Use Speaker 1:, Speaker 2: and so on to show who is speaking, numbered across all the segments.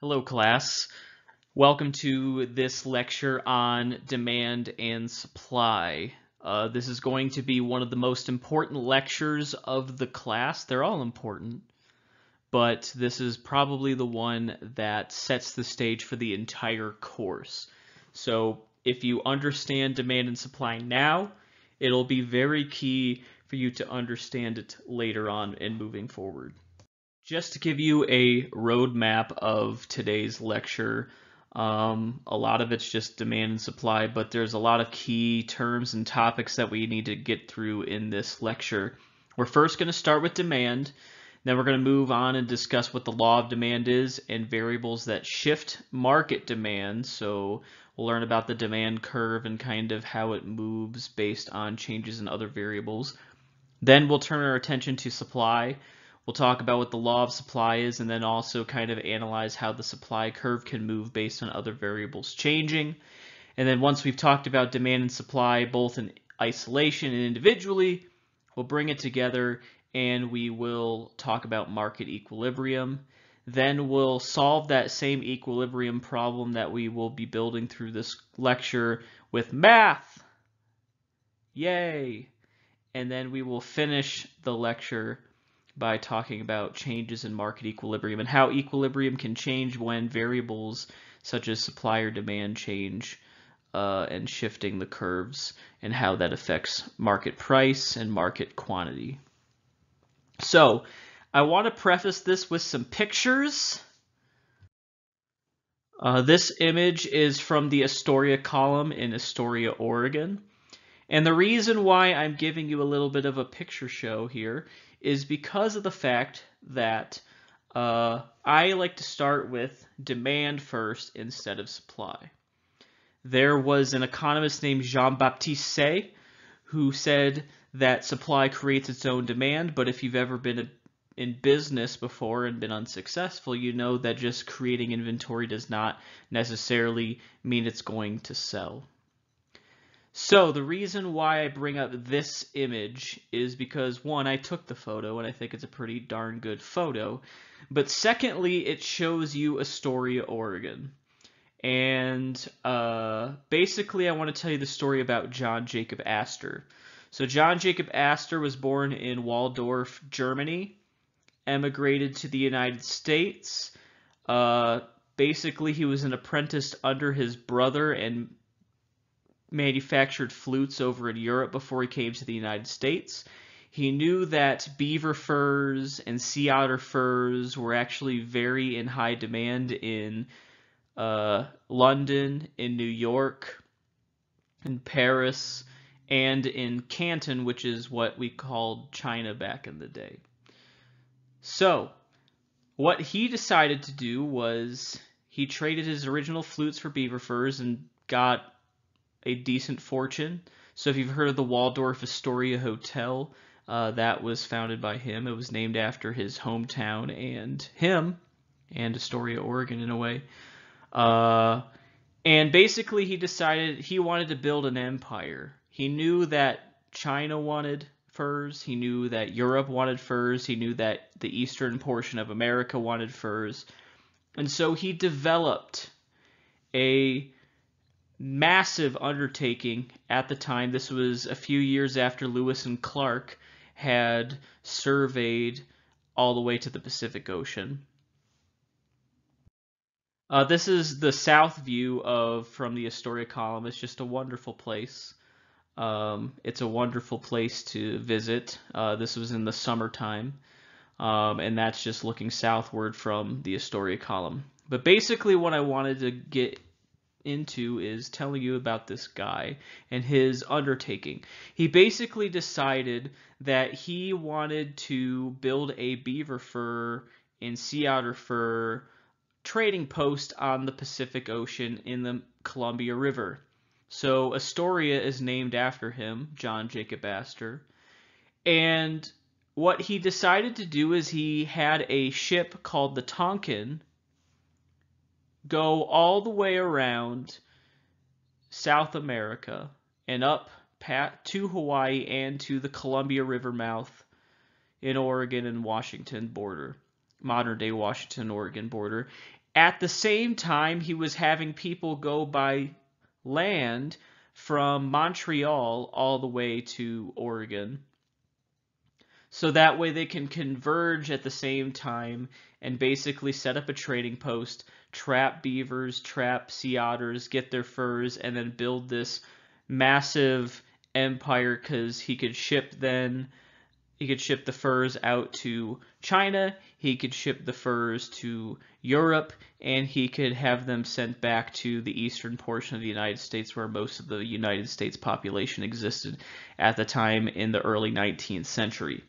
Speaker 1: Hello class. Welcome to this lecture on demand and supply. Uh, this is going to be one of the most important lectures of the class. They're all important, but this is probably the one that sets the stage for the entire course. So if you understand demand and supply now, it'll be very key for you to understand it later on and moving forward. Just to give you a roadmap of today's lecture, um, a lot of it's just demand and supply, but there's a lot of key terms and topics that we need to get through in this lecture. We're first going to start with demand, then we're going to move on and discuss what the law of demand is and variables that shift market demand. So we'll learn about the demand curve and kind of how it moves based on changes in other variables. Then we'll turn our attention to supply. We'll talk about what the law of supply is and then also kind of analyze how the supply curve can move based on other variables changing. And then once we've talked about demand and supply both in isolation and individually, we'll bring it together and we will talk about market equilibrium. Then we'll solve that same equilibrium problem that we will be building through this lecture with math. Yay! And then we will finish the lecture by talking about changes in market equilibrium and how equilibrium can change when variables such as supply or demand change uh, and shifting the curves and how that affects market price and market quantity. So I want to preface this with some pictures. Uh, this image is from the Astoria column in Astoria, Oregon. And the reason why I'm giving you a little bit of a picture show here is because of the fact that uh, I like to start with demand first instead of supply. There was an economist named Jean-Baptiste Say who said that supply creates its own demand, but if you've ever been in business before and been unsuccessful, you know that just creating inventory does not necessarily mean it's going to sell. So the reason why I bring up this image is because one, I took the photo and I think it's a pretty darn good photo. But secondly, it shows you Astoria, Oregon. And uh, basically, I want to tell you the story about John Jacob Astor. So John Jacob Astor was born in Walldorf, Germany, emigrated to the United States. Uh, basically, he was an apprentice under his brother and manufactured flutes over in Europe before he came to the United States. He knew that beaver furs and sea otter furs were actually very in high demand in uh, London, in New York, in Paris, and in Canton, which is what we called China back in the day. So, what he decided to do was he traded his original flutes for beaver furs and got a decent fortune. So if you've heard of the Waldorf Astoria Hotel, uh, that was founded by him. It was named after his hometown and him, and Astoria, Oregon, in a way. Uh, and basically, he decided he wanted to build an empire. He knew that China wanted furs. He knew that Europe wanted furs. He knew that the eastern portion of America wanted furs. And so he developed a massive undertaking at the time. This was a few years after Lewis and Clark had surveyed all the way to the Pacific Ocean. Uh, this is the south view of from the Astoria column. It's just a wonderful place. Um, it's a wonderful place to visit. Uh, this was in the summertime, um, and that's just looking southward from the Astoria column. But basically, what I wanted to get into is telling you about this guy and his undertaking. He basically decided that he wanted to build a beaver fur and sea otter fur trading post on the Pacific Ocean in the Columbia River. So Astoria is named after him, John Jacob Astor. And what he decided to do is he had a ship called the Tonquin go all the way around South America and up to Hawaii and to the Columbia River mouth in Oregon and Washington border, modern day Washington Oregon border, At the same time, he was having people go by land from Montreal all the way to Oregon. So that way they can converge at the same time and basically set up a trading post, trap beavers, trap sea otters, get their furs, and then build this massive empire because he could ship then he could ship the furs out to China, he could ship the furs to Europe, and he could have them sent back to the eastern portion of the United States where most of the United States population existed at the time in the early 19th century.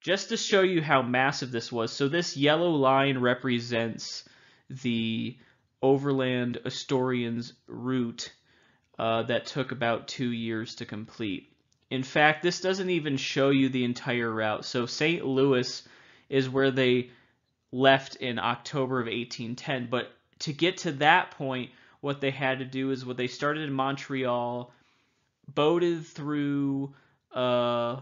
Speaker 1: Just to show you how massive this was, so this yellow line represents the overland Astorians route uh, that took about two years to complete. In fact, this doesn't even show you the entire route. So St. Louis is where they left in October of 1810. But to get to that point, what they had to do is what they started in Montreal, boated through uh,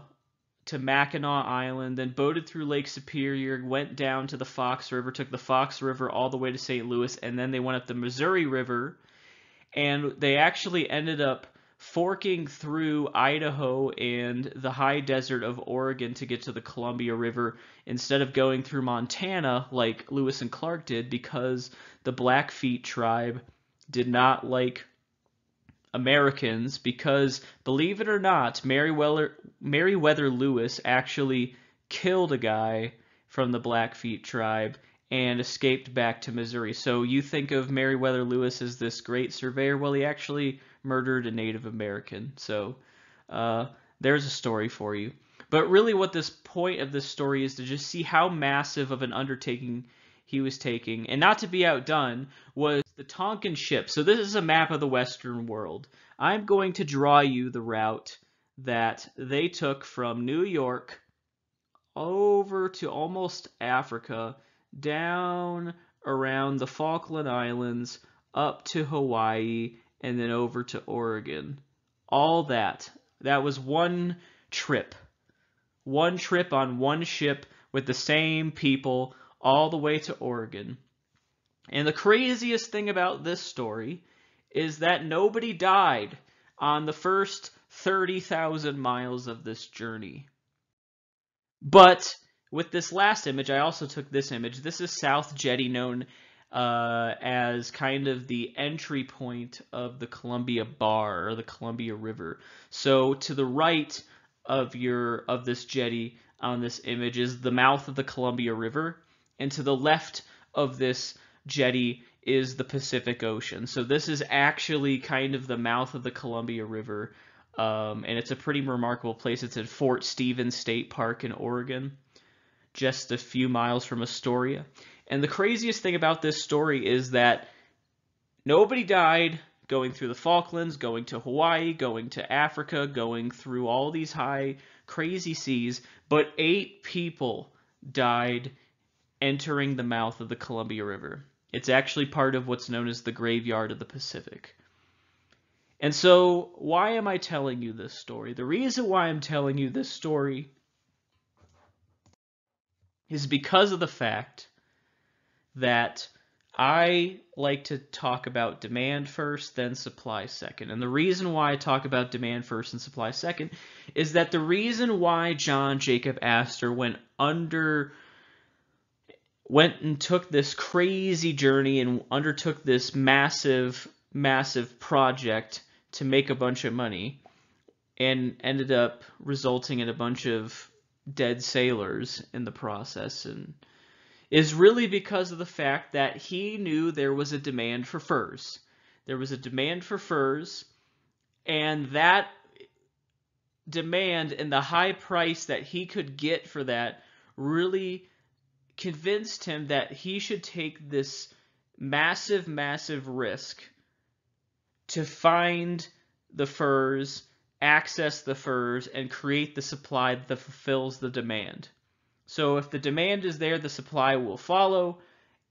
Speaker 1: to Mackinac Island, then boated through Lake Superior, went down to the Fox River, took the Fox River all the way to St. Louis, and then they went up the Missouri River, and they actually ended up forking through Idaho and the high desert of Oregon to get to the Columbia River instead of going through Montana like Lewis and Clark did because the Blackfeet tribe did not like Americans because believe it or not Meriwether Meriwether Lewis actually killed a guy from the Blackfeet tribe and escaped back to Missouri. So you think of Meriwether Lewis as this great surveyor well he actually murdered a Native American. So uh, there's a story for you. But really, what this point of this story is to just see how massive of an undertaking he was taking, and not to be outdone, was the Tonquin ship. So this is a map of the Western world. I'm going to draw you the route that they took from New York over to almost Africa, down around the Falkland Islands, up to Hawaii, and then over to Oregon. All that. That was one trip. One trip on one ship with the same people all the way to Oregon. And the craziest thing about this story is that nobody died on the first 30,000 miles of this journey. But with this last image, I also took this image. This is South Jetty, known uh, as kind of the entry point of the Columbia Bar or the Columbia River. So to the right of your of this jetty on this image is the mouth of the Columbia River, and to the left of this jetty is the Pacific Ocean. So this is actually kind of the mouth of the Columbia River, um, and it's a pretty remarkable place. It's at Fort Stevens State Park in Oregon, just a few miles from Astoria. And the craziest thing about this story is that nobody died going through the Falklands, going to Hawaii, going to Africa, going through all these high, crazy seas, but eight people died entering the mouth of the Columbia River. It's actually part of what's known as the graveyard of the Pacific. And so, why am I telling you this story? The reason why I'm telling you this story is because of the fact that I like to talk about demand first, then supply second. And the reason why I talk about demand first and supply second is that the reason why John Jacob Astor went under went and took this crazy journey and undertook this massive massive project to make a bunch of money and ended up resulting in a bunch of dead sailors in the process and is really because of the fact that he knew there was a demand for furs. There was a demand for furs, and that demand and the high price that he could get for that really convinced him that he should take this massive, massive risk to find the furs, access the furs, and create the supply that fulfills the demand. So if the demand is there, the supply will follow.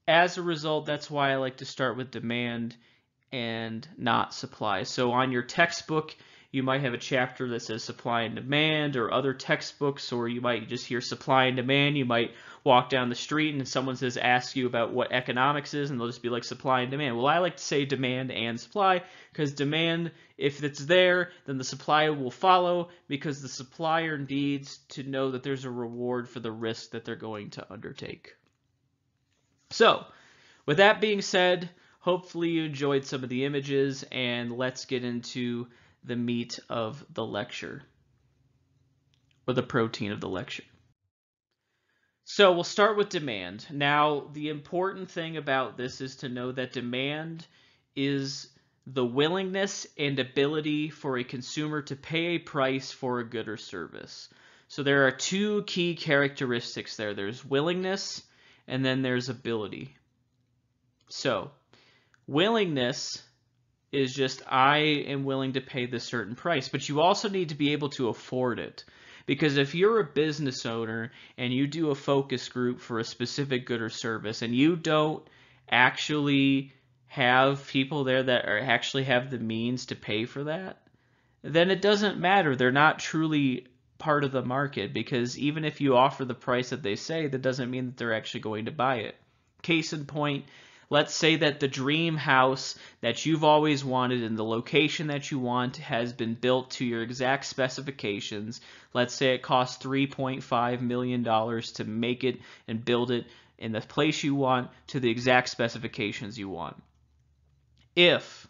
Speaker 1: As a result, that's why I like to start with demand and not supply. So on your textbook, you might have a chapter that says supply and demand or other textbooks, or you might just hear supply and demand. You might walk down the street and someone says, ask you about what economics is, and they'll just be like supply and demand. Well, I like to say demand and supply because demand, if it's there, then the supply will follow because the supplier needs to know that there's a reward for the risk that they're going to undertake. So, with that being said, hopefully you enjoyed some of the images and let's get into the meat of the lecture or the protein of the lecture. So we'll start with demand. Now, the important thing about this is to know that demand is the willingness and ability for a consumer to pay a price for a good or service. So there are two key characteristics there. There's willingness and then there's ability. So, willingness is just I am willing to pay this certain price, but you also need to be able to afford it. Because if you're a business owner and you do a focus group for a specific good or service and you don't actually have people there that are actually have the means to pay for that, then it doesn't matter. They're not truly part of the market because even if you offer the price that they say, that doesn't mean that they're actually going to buy it. Case in point, Let's say that the dream house that you've always wanted and the location that you want has been built to your exact specifications. Let's say it costs $3.5 million to make it and build it in the place you want to the exact specifications you want. If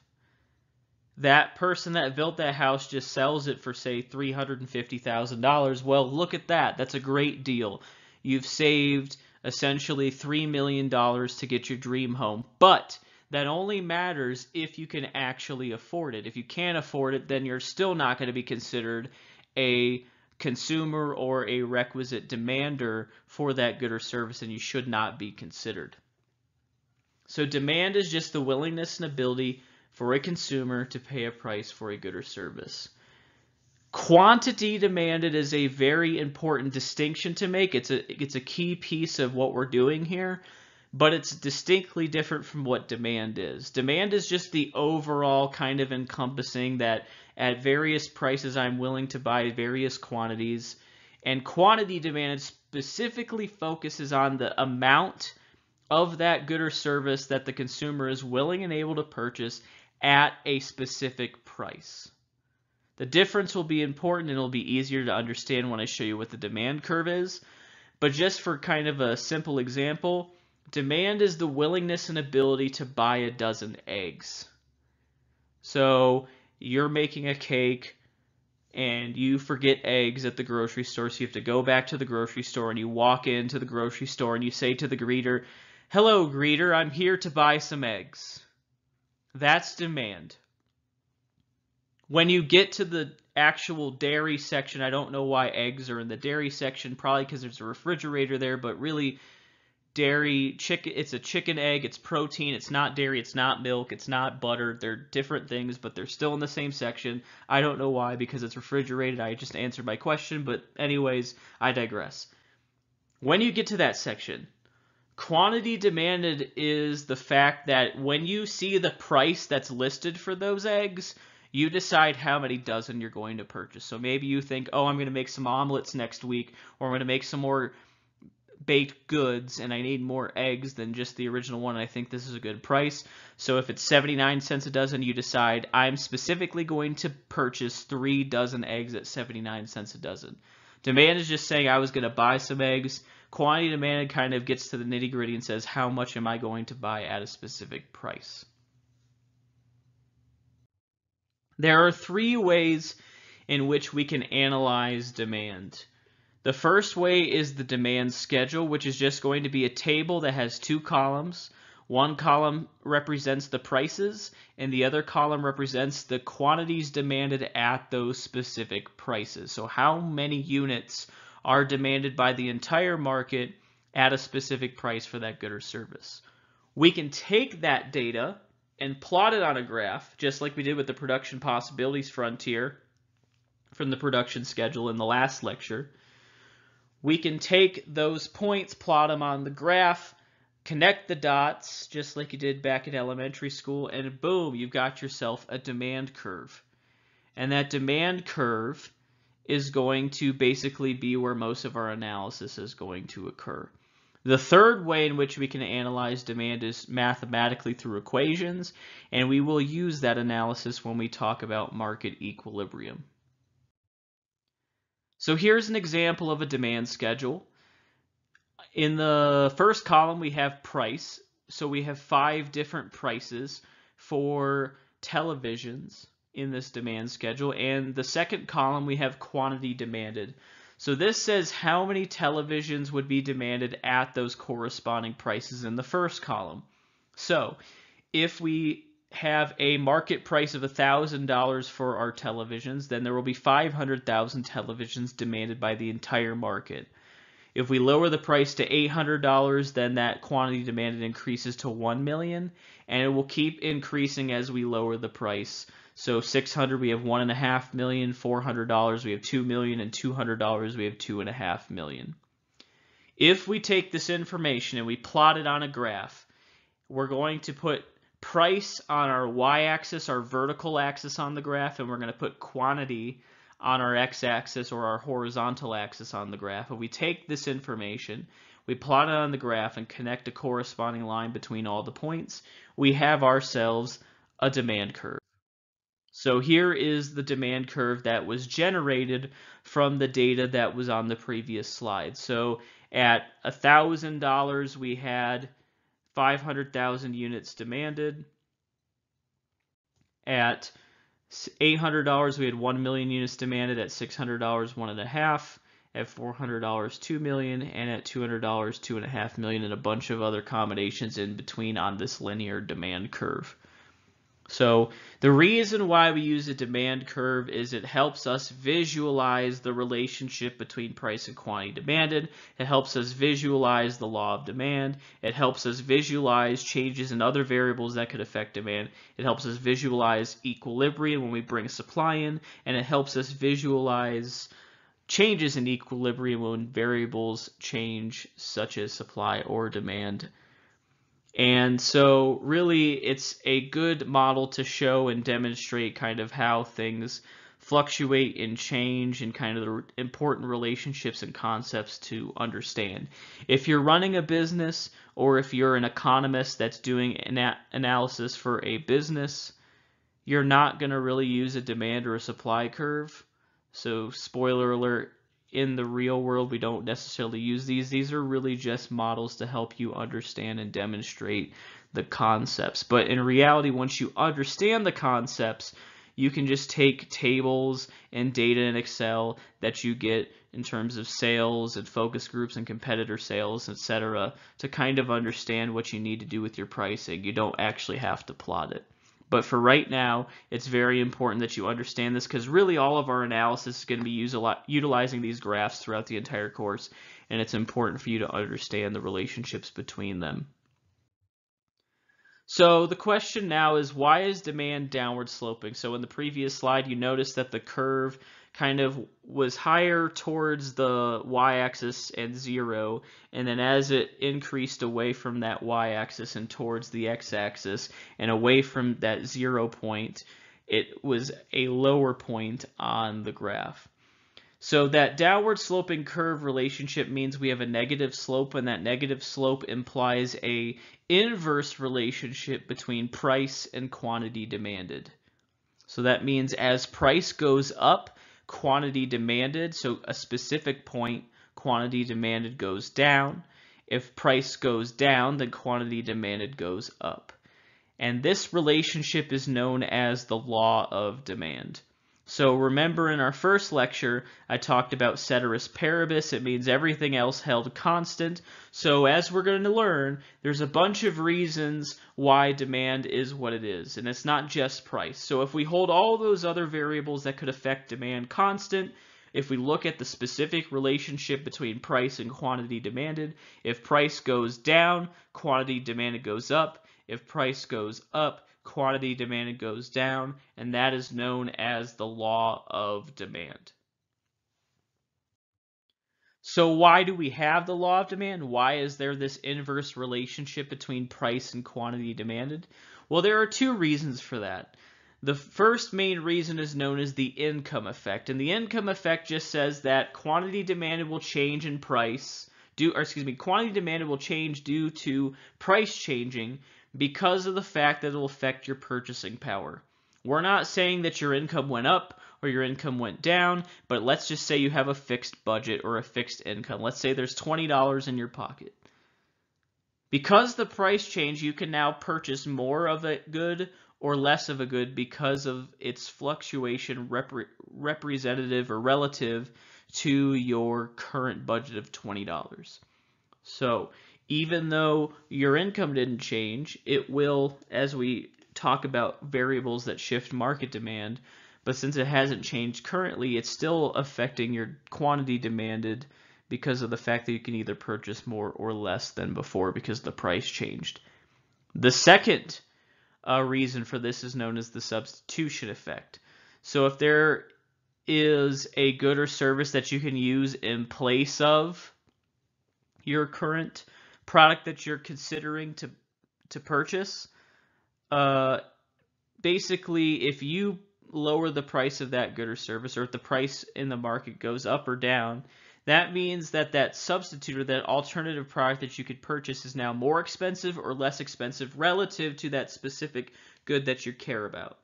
Speaker 1: that person that built that house just sells it for say $350,000, well look at that. That's a great deal. You've saved essentially $3 million to get your dream home. But that only matters if you can actually afford it. If you can't afford it, then you're still not going to be considered a consumer or a requisite demander for that good or service, and you should not be considered. So demand is just the willingness and ability for a consumer to pay a price for a good or service. Quantity demanded is a very important distinction to make. It's a it's a key piece of what we're doing here, but it's distinctly different from what demand is. Demand is just the overall kind of encompassing that at various prices I'm willing to buy various quantities, and quantity demanded specifically focuses on the amount of that good or service that the consumer is willing and able to purchase at a specific price. The difference will be important and it'll be easier to understand when I show you what the demand curve is. But just for kind of a simple example, demand is the willingness and ability to buy a dozen eggs. So you're making a cake and you forget eggs at the grocery store, so you have to go back to the grocery store and you walk into the grocery store and you say to the greeter, Hello, greeter, I'm here to buy some eggs. That's demand. When you get to the actual dairy section, I don't know why eggs are in the dairy section, probably because there's a refrigerator there, but really dairy chicken it's a chicken egg it's protein it's not dairy it's not milk it's not butter they're different things but they're still in the same section. I don't know why because it's refrigerated i just answered my question but anyways i digress. When you get to that section quantity demanded is the fact that when you see the price that's listed for those eggs you decide how many dozen you're going to purchase. So maybe you think, oh, I'm going to make some omelets next week, or I'm going to make some more baked goods and I need more eggs than just the original one. I think this is a good price. So if it's 79 cents a dozen, you decide I'm specifically going to purchase three dozen eggs at 79 cents a dozen. Demand is just saying I was going to buy some eggs. Quantity demanded kind of gets to the nitty gritty and says how much am I going to buy at a specific price. There are three ways in which we can analyze demand. The first way is the demand schedule, which is just going to be a table that has two columns. One column represents the prices, and the other column represents the quantities demanded at those specific prices. So how many units are demanded by the entire market at a specific price for that good or service. We can take that data and plot it on a graph, just like we did with the production possibilities frontier from the production schedule in the last lecture, we can take those points, plot them on the graph, connect the dots, just like you did back in elementary school, and boom, you've got yourself a demand curve. And that demand curve is going to basically be where most of our analysis is going to occur. The third way in which we can analyze demand is mathematically through equations, and we will use that analysis when we talk about market equilibrium. So here's an example of a demand schedule. In the first column, we have price. So we have five different prices for televisions in this demand schedule. And the second column, we have quantity demanded. So this says how many televisions would be demanded at those corresponding prices in the first column. So if we have a market price of $1,000 for our televisions, then there will be 500,000 televisions demanded by the entire market. If we lower the price to $800, then that quantity demanded increases to 1 million, and it will keep increasing as we lower the price. So 600 we have 1.5 million, $400 we have 2 million, and $200 we have 2.5 million. If we take this information and we plot it on a graph, we're going to put price on our y-axis, our vertical axis on the graph, and we're going to put quantity on our x-axis or our horizontal axis on the graph. If we take this information, we plot it on the graph and connect a corresponding line between all the points, we have ourselves a demand curve. So here is the demand curve that was generated from the data that was on the previous slide. So at $1,000 we had 500,000 units demanded. At $800 we had 1 million units demanded. At $600 one and a half. At $400 2 million and at $200 two and a half million and a bunch of other combinations in between on this linear demand curve. So the reason why we use a demand curve is it helps us visualize the relationship between price and quantity demanded. It helps us visualize the law of demand. It helps us visualize changes in other variables that could affect demand. It helps us visualize equilibrium when we bring supply in, and it helps us visualize changes in equilibrium when variables change such as supply or demand and so really it's a good model to show and demonstrate kind of how things fluctuate and change and kind of the important relationships and concepts to understand. If you're running a business or if you're an economist that's doing an analysis for a business, you're not going to really use a demand or a supply curve. So spoiler alert, in the real world, we don't necessarily use these. These are really just models to help you understand and demonstrate the concepts. But in reality, once you understand the concepts, you can just take tables and data in Excel that you get in terms of sales and focus groups and competitor sales, etc., to kind of understand what you need to do with your pricing. You don't actually have to plot it. But for right now, it's very important that you understand this because really all of our analysis is going to be use a lot, utilizing these graphs throughout the entire course, and it's important for you to understand the relationships between them. So the question now is why is demand downward sloping? So in the previous slide, you noticed that the curve kind of was higher towards the y-axis and zero and then as it increased away from that y-axis and towards the x-axis and away from that zero point it was a lower point on the graph. So that downward sloping curve relationship means we have a negative slope and that negative slope implies a inverse relationship between price and quantity demanded. So that means as price goes up, quantity demanded, so a specific point, quantity demanded goes down. If price goes down, then quantity demanded goes up. And this relationship is known as the law of demand. So remember in our first lecture, I talked about ceteris paribus. It means everything else held constant. So as we're going to learn, there's a bunch of reasons why demand is what it is. And it's not just price. So if we hold all those other variables that could affect demand constant, if we look at the specific relationship between price and quantity demanded, if price goes down, quantity demanded goes up. If price goes up, quantity demanded goes down, and that is known as the law of demand. So why do we have the law of demand? Why is there this inverse relationship between price and quantity demanded? Well, there are two reasons for that. The first main reason is known as the income effect, and the income effect just says that quantity demanded will change in price due, or excuse me, quantity demanded will change due to price changing because of the fact that it will affect your purchasing power. We're not saying that your income went up or your income went down, but let's just say you have a fixed budget or a fixed income. Let's say there's $20 in your pocket. Because the price change, you can now purchase more of a good or less of a good because of its fluctuation repre representative or relative to your current budget of $20. So even though your income didn't change, it will, as we talk about variables that shift market demand, but since it hasn't changed currently, it's still affecting your quantity demanded because of the fact that you can either purchase more or less than before because the price changed. The second uh, reason for this is known as the substitution effect. So if there is a good or service that you can use in place of your current product that you're considering to to purchase, uh, basically if you lower the price of that good or service or if the price in the market goes up or down, that means that that substitute or that alternative product that you could purchase is now more expensive or less expensive relative to that specific good that you care about.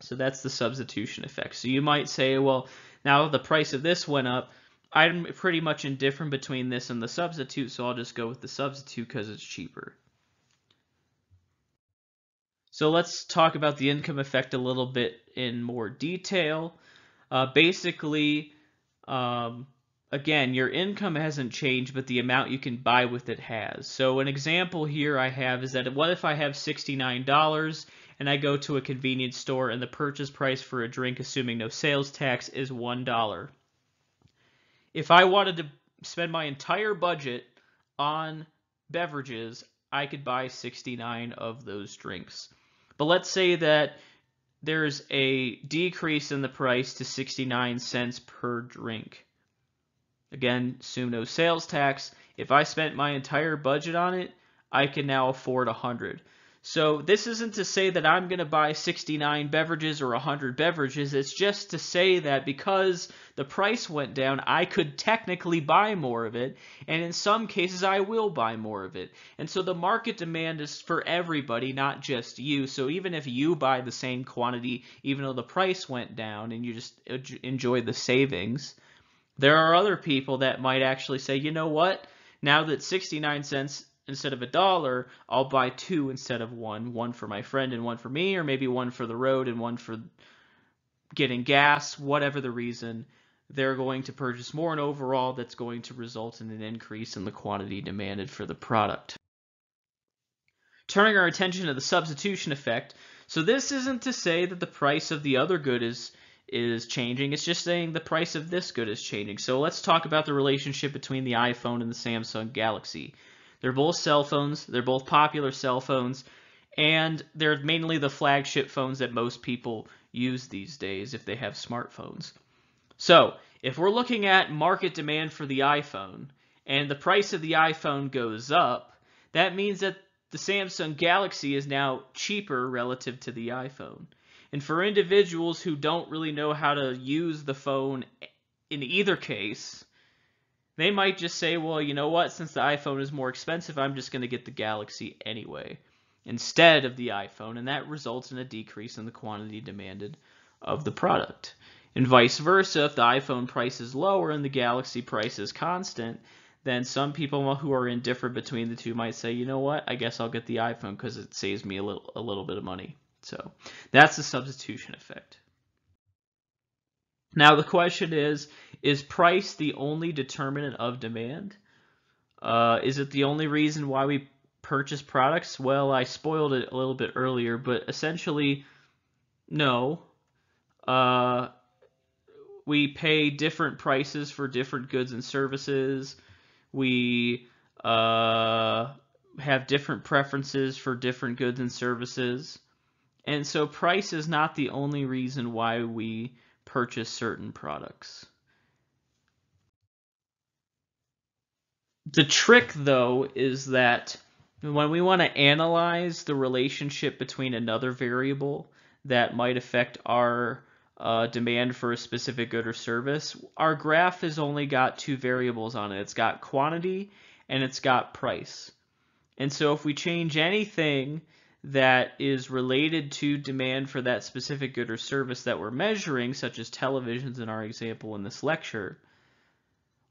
Speaker 1: So that's the substitution effect. So you might say, well, now the price of this went up. I'm pretty much indifferent between this and the substitute, so I'll just go with the substitute because it's cheaper. So let's talk about the income effect a little bit in more detail. Uh, basically, um, again, your income hasn't changed, but the amount you can buy with it has. So an example here I have is that what if I have $69 and I go to a convenience store and the purchase price for a drink, assuming no sales tax, is $1. If I wanted to spend my entire budget on beverages, I could buy 69 of those drinks. But let's say that there's a decrease in the price to 69 cents per drink. Again, assume no sales tax. If I spent my entire budget on it, I can now afford 100. So this isn't to say that I'm going to buy 69 beverages or 100 beverages. It's just to say that because the price went down, I could technically buy more of it. And in some cases, I will buy more of it. And so the market demand is for everybody, not just you. So even if you buy the same quantity, even though the price went down and you just enjoy the savings, there are other people that might actually say, you know what? Now that 69 cents instead of a dollar, I'll buy two instead of one. One for my friend and one for me, or maybe one for the road and one for getting gas, whatever the reason. They're going to purchase more, and overall, that's going to result in an increase in the quantity demanded for the product. Turning our attention to the substitution effect. So this isn't to say that the price of the other good is is changing. It's just saying the price of this good is changing. So let's talk about the relationship between the iPhone and the Samsung Galaxy. They're both cell phones. They're both popular cell phones. And they're mainly the flagship phones that most people use these days if they have smartphones. So, if we're looking at market demand for the iPhone and the price of the iPhone goes up, that means that the Samsung Galaxy is now cheaper relative to the iPhone. And for individuals who don't really know how to use the phone in either case, they might just say, well, you know what? Since the iPhone is more expensive, I'm just going to get the Galaxy anyway instead of the iPhone, and that results in a decrease in the quantity demanded of the product. And vice versa, if the iPhone price is lower and the Galaxy price is constant, then some people who are indifferent between the two might say, you know what, I guess I'll get the iPhone because it saves me a little, a little bit of money. So that's the substitution effect. Now the question is, is price the only determinant of demand? Uh, is it the only reason why we purchase products? Well, I spoiled it a little bit earlier, but essentially, no. Uh, we pay different prices for different goods and services. We uh, have different preferences for different goods and services. And so price is not the only reason why we purchase certain products. The trick, though, is that when we want to analyze the relationship between another variable that might affect our uh, demand for a specific good or service, our graph has only got two variables on it. It's got quantity and it's got price. And so if we change anything that is related to demand for that specific good or service that we're measuring, such as televisions in our example in this lecture,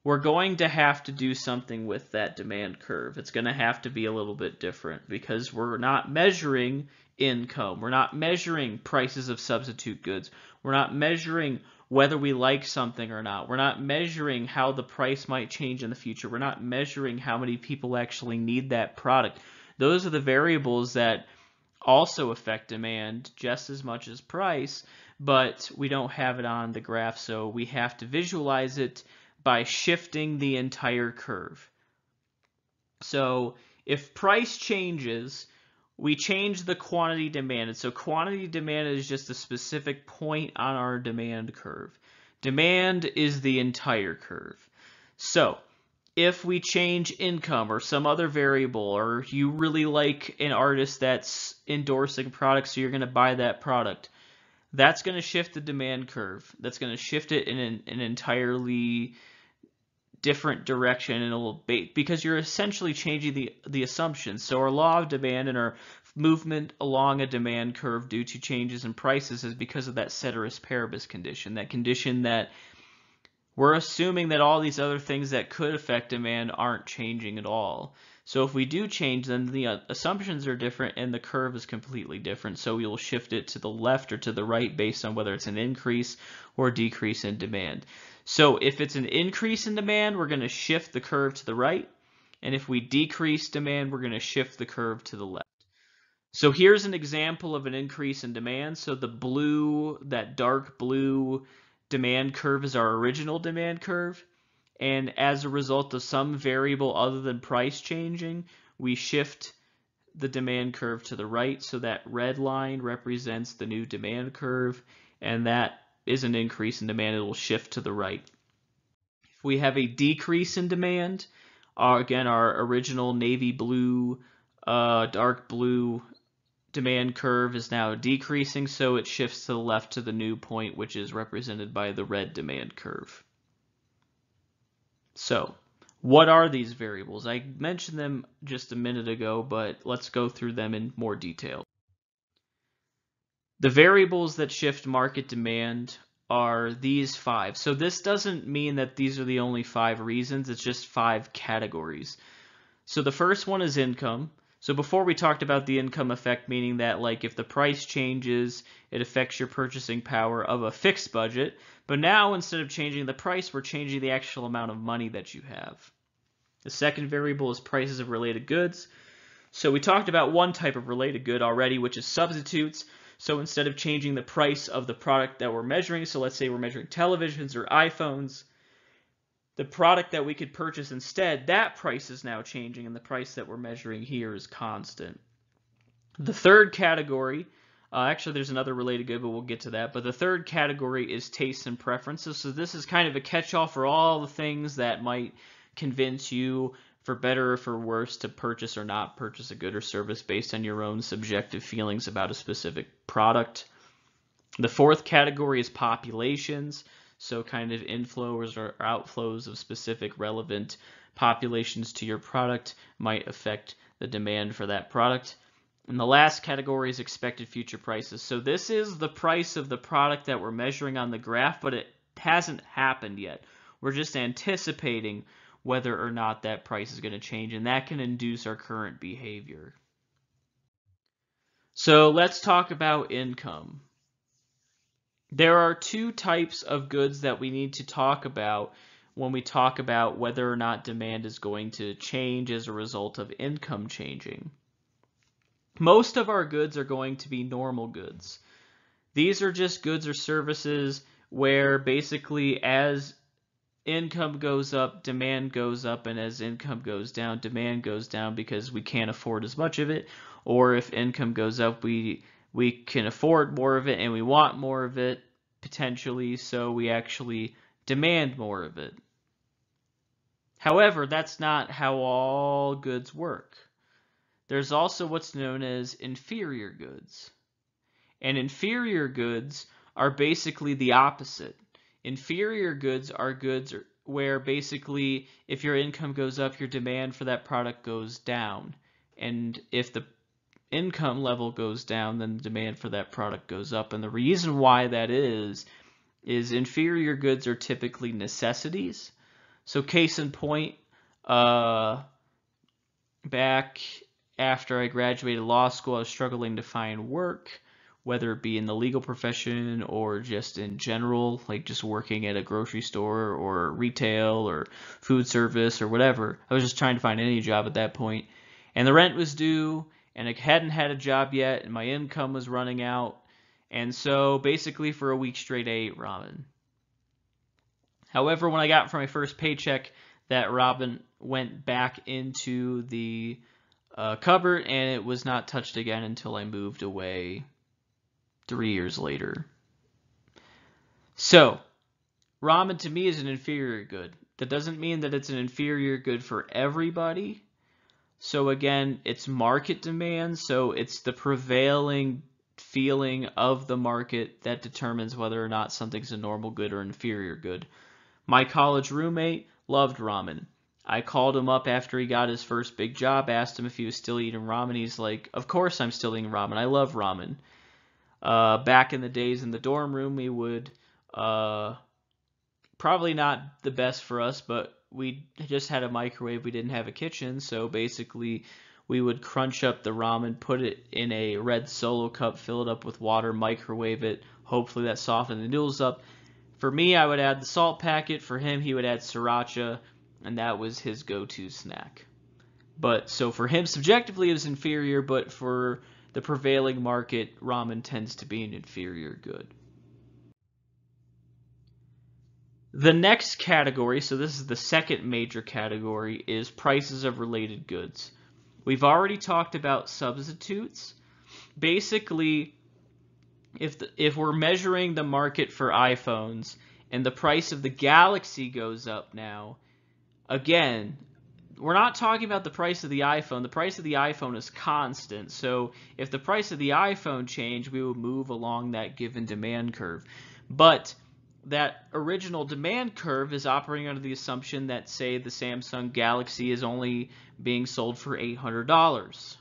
Speaker 1: we're going to have to do something with that demand curve. It's going to have to be a little bit different because we're not measuring income. We're not measuring prices of substitute goods. We're not measuring whether we like something or not. We're not measuring how the price might change in the future. We're not measuring how many people actually need that product. Those are the variables that also affect demand just as much as price, but we don't have it on the graph, so we have to visualize it by shifting the entire curve. So if price changes, we change the quantity demanded. So quantity demanded is just a specific point on our demand curve. Demand is the entire curve. So if we change income or some other variable, or you really like an artist that's endorsing products, so you're going to buy that product, that's going to shift the demand curve. That's going to shift it in an, an entirely different direction and it'll be, because you're essentially changing the the assumptions. So our law of demand and our movement along a demand curve due to changes in prices is because of that ceteris paribus condition, that condition that we're assuming that all these other things that could affect demand aren't changing at all. So if we do change, then the uh, assumptions are different and the curve is completely different. So we will shift it to the left or to the right based on whether it's an increase or decrease in demand. So if it's an increase in demand, we're going to shift the curve to the right. And if we decrease demand, we're going to shift the curve to the left. So here's an example of an increase in demand. So the blue, that dark blue demand curve is our original demand curve. And as a result of some variable other than price changing, we shift the demand curve to the right. So that red line represents the new demand curve. And that is an increase in demand, it will shift to the right. If we have a decrease in demand, uh, again, our original navy blue, uh, dark blue demand curve is now decreasing, so it shifts to the left to the new point, which is represented by the red demand curve. So, what are these variables? I mentioned them just a minute ago, but let's go through them in more detail. The variables that shift market demand are these five. So this doesn't mean that these are the only five reasons, it's just five categories. So the first one is income. So before we talked about the income effect, meaning that like if the price changes, it affects your purchasing power of a fixed budget. But now instead of changing the price, we're changing the actual amount of money that you have. The second variable is prices of related goods. So we talked about one type of related good already, which is substitutes. So instead of changing the price of the product that we're measuring, so let's say we're measuring televisions or iPhones, the product that we could purchase instead, that price is now changing and the price that we're measuring here is constant. The third category, uh, actually there's another related good, but we'll get to that, but the third category is tastes and preferences. So this is kind of a catch-all for all the things that might convince you for better or for worse to purchase or not purchase a good or service based on your own subjective feelings about a specific product. The fourth category is populations, so kind of inflows or outflows of specific relevant populations to your product might affect the demand for that product. And the last category is expected future prices. So this is the price of the product that we're measuring on the graph, but it hasn't happened yet. We're just anticipating whether or not that price is going to change, and that can induce our current behavior. So let's talk about income. There are two types of goods that we need to talk about when we talk about whether or not demand is going to change as a result of income changing. Most of our goods are going to be normal goods. These are just goods or services where basically as income goes up, demand goes up, and as income goes down, demand goes down because we can't afford as much of it. Or if income goes up, we we can afford more of it and we want more of it potentially, so we actually demand more of it. However, that's not how all goods work. there's also what's known as inferior goods. And inferior goods are basically the opposite. Inferior goods are goods where basically if your income goes up, your demand for that product goes down. And if the income level goes down, then the demand for that product goes up. And the reason why that is, is inferior goods are typically necessities. So case in point, uh, back after I graduated law school, I was struggling to find work whether it be in the legal profession or just in general, like just working at a grocery store or retail or food service or whatever. I was just trying to find any job at that point. And the rent was due, and I hadn't had a job yet, and my income was running out. And so basically, for a week straight, I ate ramen. However, when I got my first paycheck, that ramen went back into the uh, cupboard and it was not touched again until I moved away three years later. So, ramen to me is an inferior good. That doesn't mean that it's an inferior good for everybody. So again, it's market demand, so it's the prevailing feeling of the market that determines whether or not something's a normal good or inferior good. My college roommate loved ramen. I called him up after he got his first big job, asked him if he was still eating ramen. He's like, Of course I'm still eating ramen. I love ramen. Uh, back in the days in the dorm room, we would uh, probably not the best for us, but we just had a microwave. We didn't have a kitchen, so basically we would crunch up the ramen, put it in a red solo cup, fill it up with water, microwave it. Hopefully that softened the noodles up. For me, I would add the salt packet. For him, he would add sriracha, and that was his go-to snack. But so for him, subjectively, it was inferior, but for the prevailing market, ramen tends to be an inferior good. The next category, so this is the second major category, is prices of related goods. We've already talked about substitutes. Basically, if the, if we're measuring the market for iPhones and the price of the Galaxy goes up now, again, we're not talking about the price of the iPhone. The price of the iPhone is constant. So if the price of the iPhone changed, we would move along that given demand curve. But that original demand curve is operating under the assumption that, say, the Samsung Galaxy is only being sold for $800.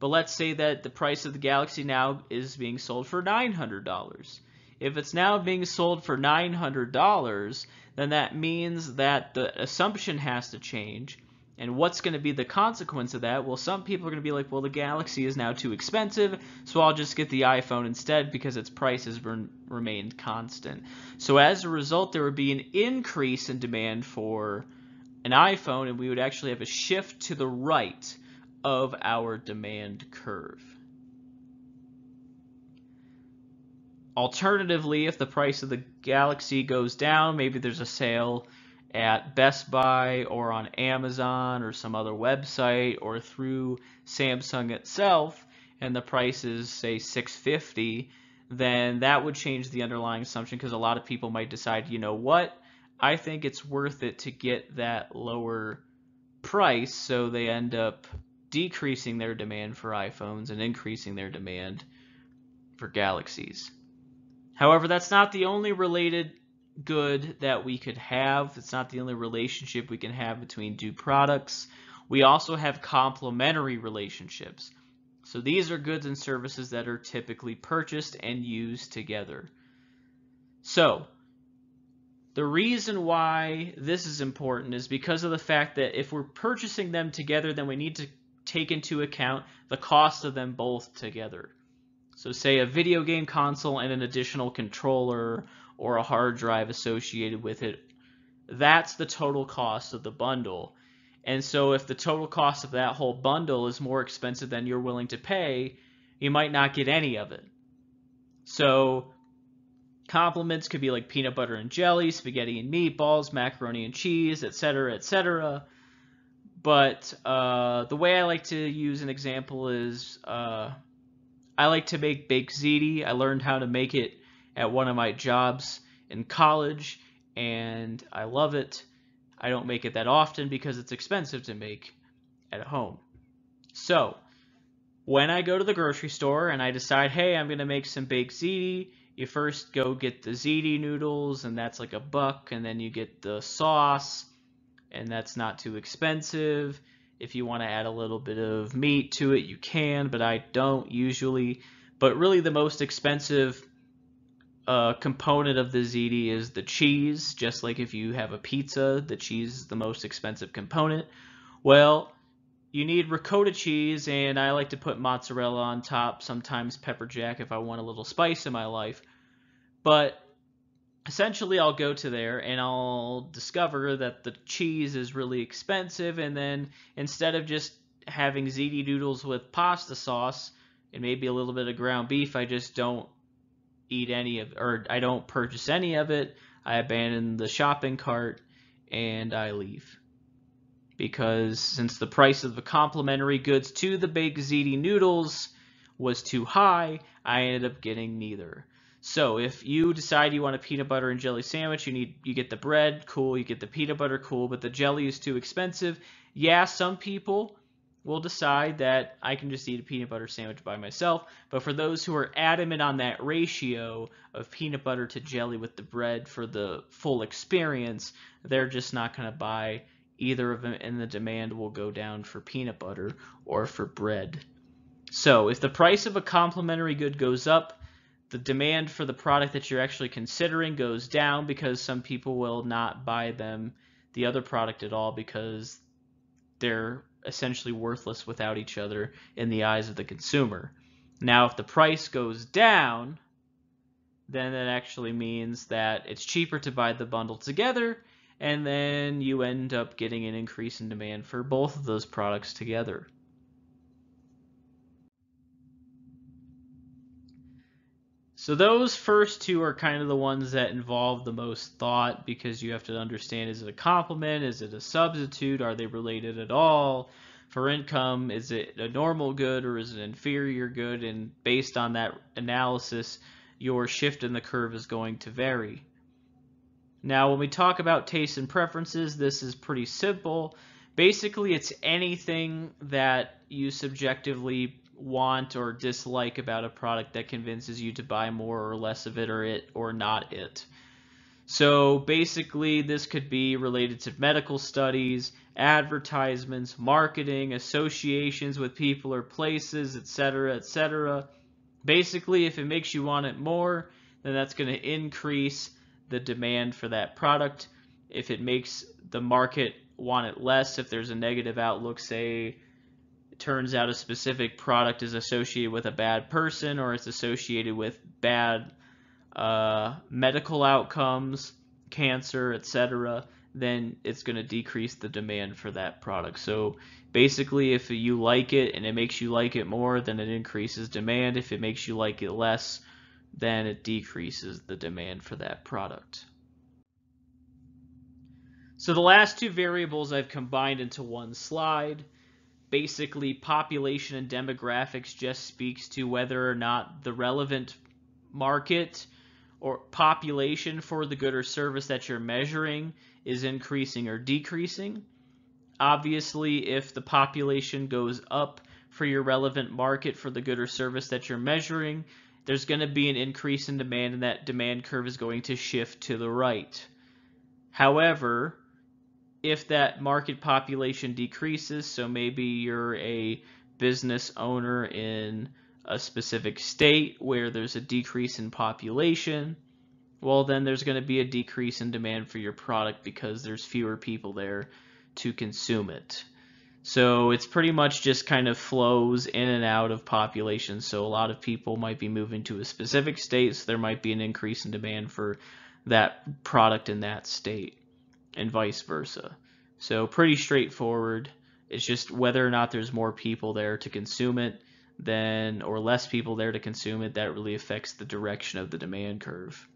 Speaker 1: But let's say that the price of the Galaxy now is being sold for $900. If it's now being sold for $900, then that means that the assumption has to change. And what's going to be the consequence of that? Well, some people are going to be like, well, the Galaxy is now too expensive, so I'll just get the iPhone instead because its price has re remained constant. So as a result, there would be an increase in demand for an iPhone, and we would actually have a shift to the right of our demand curve. Alternatively, if the price of the Galaxy goes down, maybe there's a sale at Best Buy or on Amazon or some other website or through Samsung itself and the price is say 650 then that would change the underlying assumption because a lot of people might decide you know what I think it's worth it to get that lower price so they end up decreasing their demand for iPhones and increasing their demand for Galaxies. However, that's not the only related good that we could have. It's not the only relationship we can have between two products. We also have complementary relationships. So these are goods and services that are typically purchased and used together. So the reason why this is important is because of the fact that if we're purchasing them together, then we need to take into account the cost of them both together. So say a video game console and an additional controller or a hard drive associated with it. That's the total cost of the bundle. And so if the total cost of that whole bundle is more expensive than you're willing to pay, you might not get any of it. So complements could be like peanut butter and jelly, spaghetti and meatballs, macaroni and cheese, etc., etc. But uh, the way I like to use an example is uh, I like to make baked ziti. I learned how to make it at one of my jobs in college, and I love it. I don't make it that often because it's expensive to make at home. So, when I go to the grocery store and I decide, hey, I'm going to make some baked ziti, you first go get the ziti noodles, and that's like a buck, and then you get the sauce, and that's not too expensive. If you want to add a little bit of meat to it, you can, but I don't usually. But really, the most expensive uh, component of the ziti is the cheese. Just like if you have a pizza, the cheese is the most expensive component. Well, you need ricotta cheese, and I like to put mozzarella on top, sometimes pepper jack if I want a little spice in my life. But essentially I'll go to there and I'll discover that the cheese is really expensive and then instead of just having ziti noodles with pasta sauce and maybe a little bit of ground beef, I just don't eat any of or I don't purchase any of it. I abandon the shopping cart and I leave. Because since the price of the complementary goods to the baked ziti noodles was too high, I ended up getting neither. So if you decide you want a peanut butter and jelly sandwich, you need you get the bread, cool, you get the peanut butter, cool, but the jelly is too expensive. Yeah, some people will decide that I can just eat a peanut butter sandwich by myself, but for those who are adamant on that ratio of peanut butter to jelly with the bread for the full experience, they're just not going to buy either of them and the demand will go down for peanut butter or for bread. So, if the price of a complementary good goes up, the demand for the product that you're actually considering goes down because some people will not buy them the other product at all because they're essentially worthless without each other in the eyes of the consumer. Now, if the price goes down, then that actually means that it's cheaper to buy the bundle together, and then you end up getting an increase in demand for both of those products together. So those first two are kind of the ones that involve the most thought because you have to understand is it a complement, is it a substitute, are they related at all? For income, is it a normal good or is it an inferior good? And based on that analysis, your shift in the curve is going to vary. Now, when we talk about tastes and preferences, this is pretty simple. Basically, it's anything that you subjectively want or dislike about a product that convinces you to buy more or less of it or it or not it. So basically, this could be related to medical studies, advertisements, marketing, associations with people or places, etc., etc. Basically, if it makes you want it more, then that's going to increase the demand for that product. If it makes the market want it less, if there's a negative outlook, say turns out a specific product is associated with a bad person or it's associated with bad uh, medical outcomes, cancer, etc., then it's going to decrease the demand for that product. So basically, if you like it and it makes you like it more, then it increases demand. If it makes you like it less, then it decreases the demand for that product. So the last two variables I've combined into one slide basically population and demographics just speaks to whether or not the relevant market or population for the good or service that you're measuring is increasing or decreasing. Obviously, if the population goes up for your relevant market for the good or service that you're measuring, there's going to be an increase in demand and that demand curve is going to shift to the right. However, if that market population decreases, so maybe you're a business owner in a specific state where there's a decrease in population, well, then there's going to be a decrease in demand for your product because there's fewer people there to consume it. So it's pretty much just kind of flows in and out of population. So a lot of people might be moving to a specific state, so there might be an increase in demand for that product in that state and vice versa. So pretty straightforward. It's just whether or not there's more people there to consume it than or less people there to consume it that really affects the direction of the demand curve.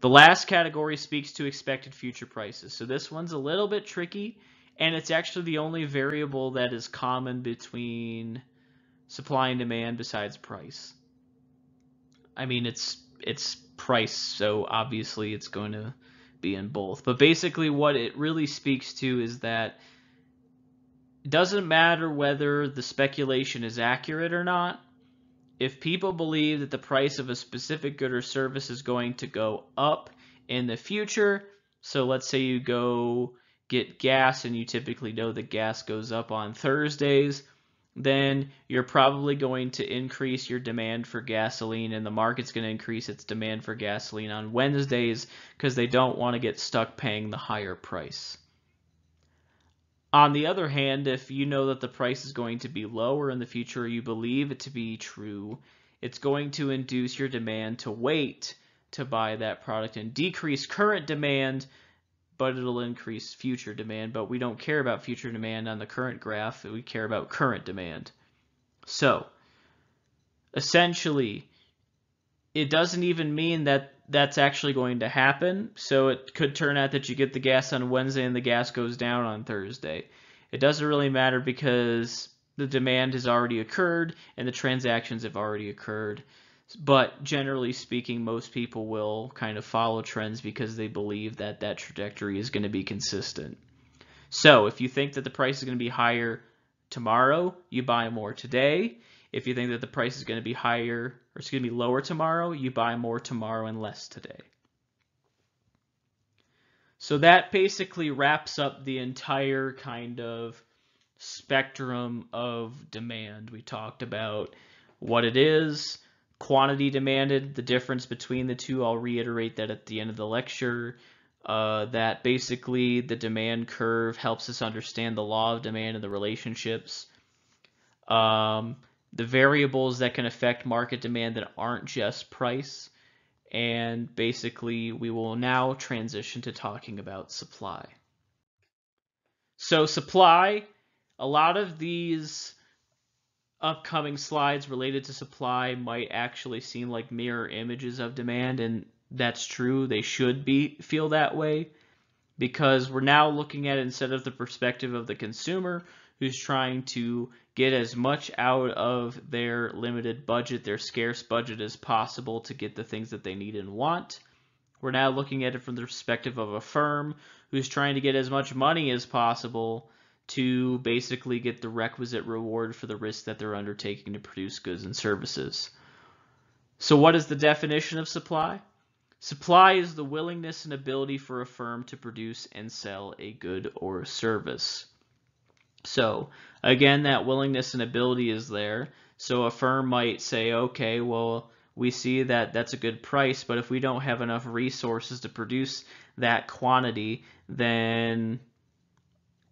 Speaker 1: The last category speaks to expected future prices. So this one's a little bit tricky and it's actually the only variable that is common between supply and demand besides price. I mean it's it's price so obviously it's going to be in both. But basically, what it really speaks to is that it doesn't matter whether the speculation is accurate or not. If people believe that the price of a specific good or service is going to go up in the future, so let's say you go get gas and you typically know that gas goes up on Thursdays, then you're probably going to increase your demand for gasoline and the market's going to increase its demand for gasoline on Wednesdays because they don't want to get stuck paying the higher price. On the other hand, if you know that the price is going to be lower in the future, you believe it to be true, it's going to induce your demand to wait to buy that product and decrease current demand, but it'll increase future demand. But we don't care about future demand on the current graph, we care about current demand. So, essentially, it doesn't even mean that that's actually going to happen. So it could turn out that you get the gas on Wednesday and the gas goes down on Thursday. It doesn't really matter because the demand has already occurred and the transactions have already occurred. But generally speaking, most people will kind of follow trends because they believe that that trajectory is going to be consistent. So if you think that the price is going to be higher tomorrow, you buy more today. If you think that the price is going to be higher or it's going to be lower tomorrow, you buy more tomorrow and less today. So that basically wraps up the entire kind of spectrum of demand. We talked about what it is, quantity demanded, the difference between the two. I'll reiterate that at the end of the lecture. Uh, that basically the demand curve helps us understand the law of demand and the relationships. Um, the variables that can affect market demand that aren't just price. And basically, we will now transition to talking about supply. So supply, a lot of these upcoming slides related to supply might actually seem like mirror images of demand, and that's true. They should be feel that way because we're now looking at it instead of the perspective of the consumer, who's trying to get as much out of their limited budget, their scarce budget as possible to get the things that they need and want. We're now looking at it from the perspective of a firm who's trying to get as much money as possible to basically get the requisite reward for the risk that they're undertaking to produce goods and services. So what is the definition of supply? Supply is the willingness and ability for a firm to produce and sell a good or service. So again, that willingness and ability is there. So a firm might say, okay, well, we see that that's a good price, but if we don't have enough resources to produce that quantity, then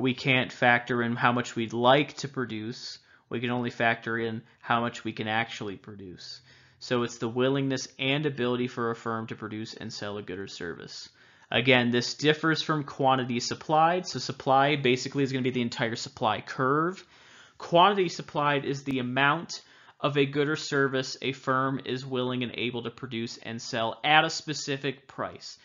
Speaker 1: we can't factor in how much we'd like to produce. We can only factor in how much we can actually produce. So it's the willingness and ability for a firm to produce and sell a good or service. Again, this differs from quantity supplied. So supply basically is going to be the entire supply curve. Quantity supplied is the amount of a good or service a firm is willing and able to produce and sell at a specific price.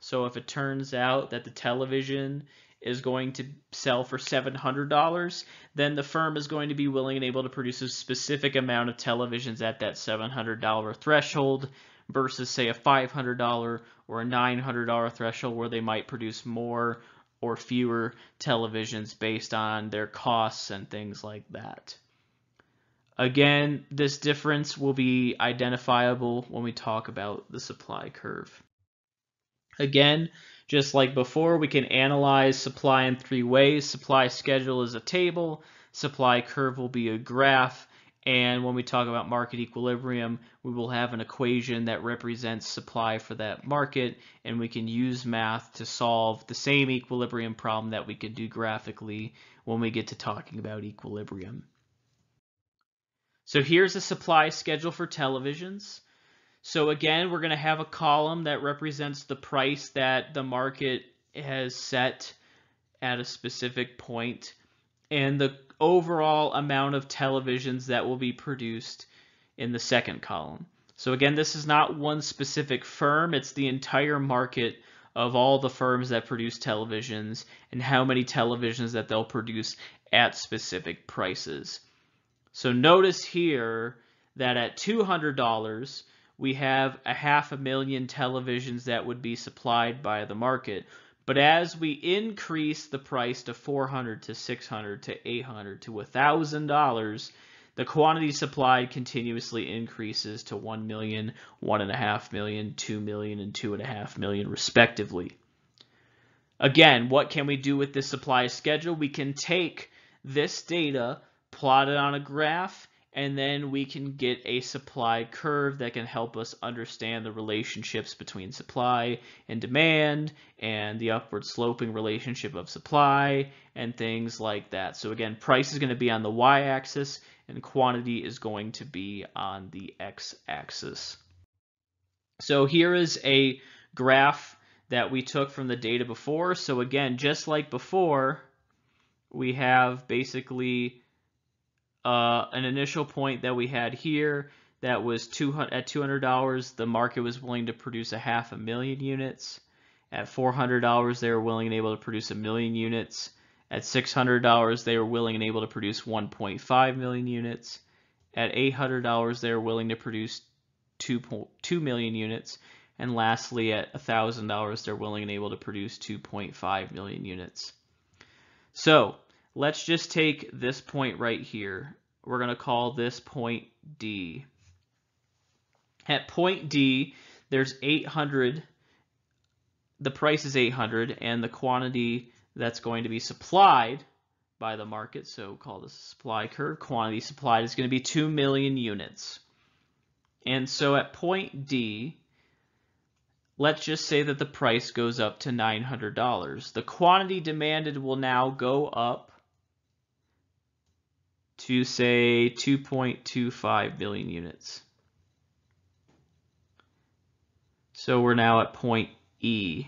Speaker 1: So if it turns out that the television is going to sell for $700, then the firm is going to be willing and able to produce a specific amount of televisions at that $700 threshold versus say a $500 or a $900 threshold where they might produce more or fewer televisions based on their costs and things like that. Again, this difference will be identifiable when we talk about the supply curve. Again, just like before, we can analyze supply in three ways. Supply schedule is a table, supply curve will be a graph, and when we talk about market equilibrium, we will have an equation that represents supply for that market, and we can use math to solve the same equilibrium problem that we could do graphically when we get to talking about equilibrium. So here's a supply schedule for televisions. So again, we're going to have a column that represents the price that the market has set at a specific point and the overall amount of televisions that will be produced in the second column. So again, this is not one specific firm, it's the entire market of all the firms that produce televisions and how many televisions that they'll produce at specific prices. So notice here that at $200, we have a half a million televisions that would be supplied by the market. But as we increase the price to 400 to 600 to 800 to $1,000, the quantity supplied continuously increases to 1 million, 1.5 million, 2 million, and 2.5 million respectively. Again, what can we do with this supply schedule? We can take this data, plot it on a graph, and then we can get a supply curve that can help us understand the relationships between supply and demand and the upward sloping relationship of supply and things like that. So again, price is going to be on the y-axis and quantity is going to be on the x-axis. So here is a graph that we took from the data before. So again, just like before, we have basically uh, an initial point that we had here that was 200, at $200, the market was willing to produce a half a million units. At $400, they were willing and able to produce a million units. At $600, they were willing and able to produce 1.5 million units. At $800, they were willing to produce 2, 2 million units. And lastly, at $1,000, they're willing and able to produce 2.5 million units. So let's just take this point right here. We're going to call this point D. At point D, there's 800, the price is 800, and the quantity that's going to be supplied by the market, so call this supply curve, quantity supplied is going to be 2 million units. And so at point D, let's just say that the price goes up to $900. The quantity demanded will now go up to say 2.25 billion units. So we're now at point E.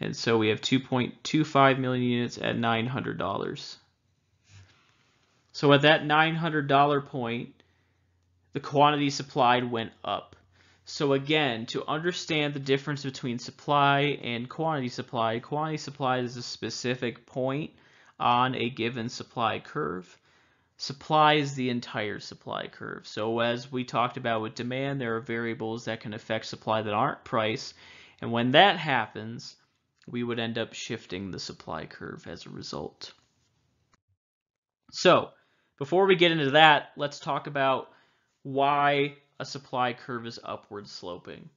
Speaker 1: And so we have 2.25 million units at $900. So at that $900 point, the quantity supplied went up. So again, to understand the difference between supply and quantity supplied, quantity supplied is a specific point on a given supply curve. Supply is the entire supply curve. So as we talked about with demand, there are variables that can affect supply that aren't price. And when that happens, we would end up shifting the supply curve as a result. So before we get into that, let's talk about why a supply curve is upward sloping.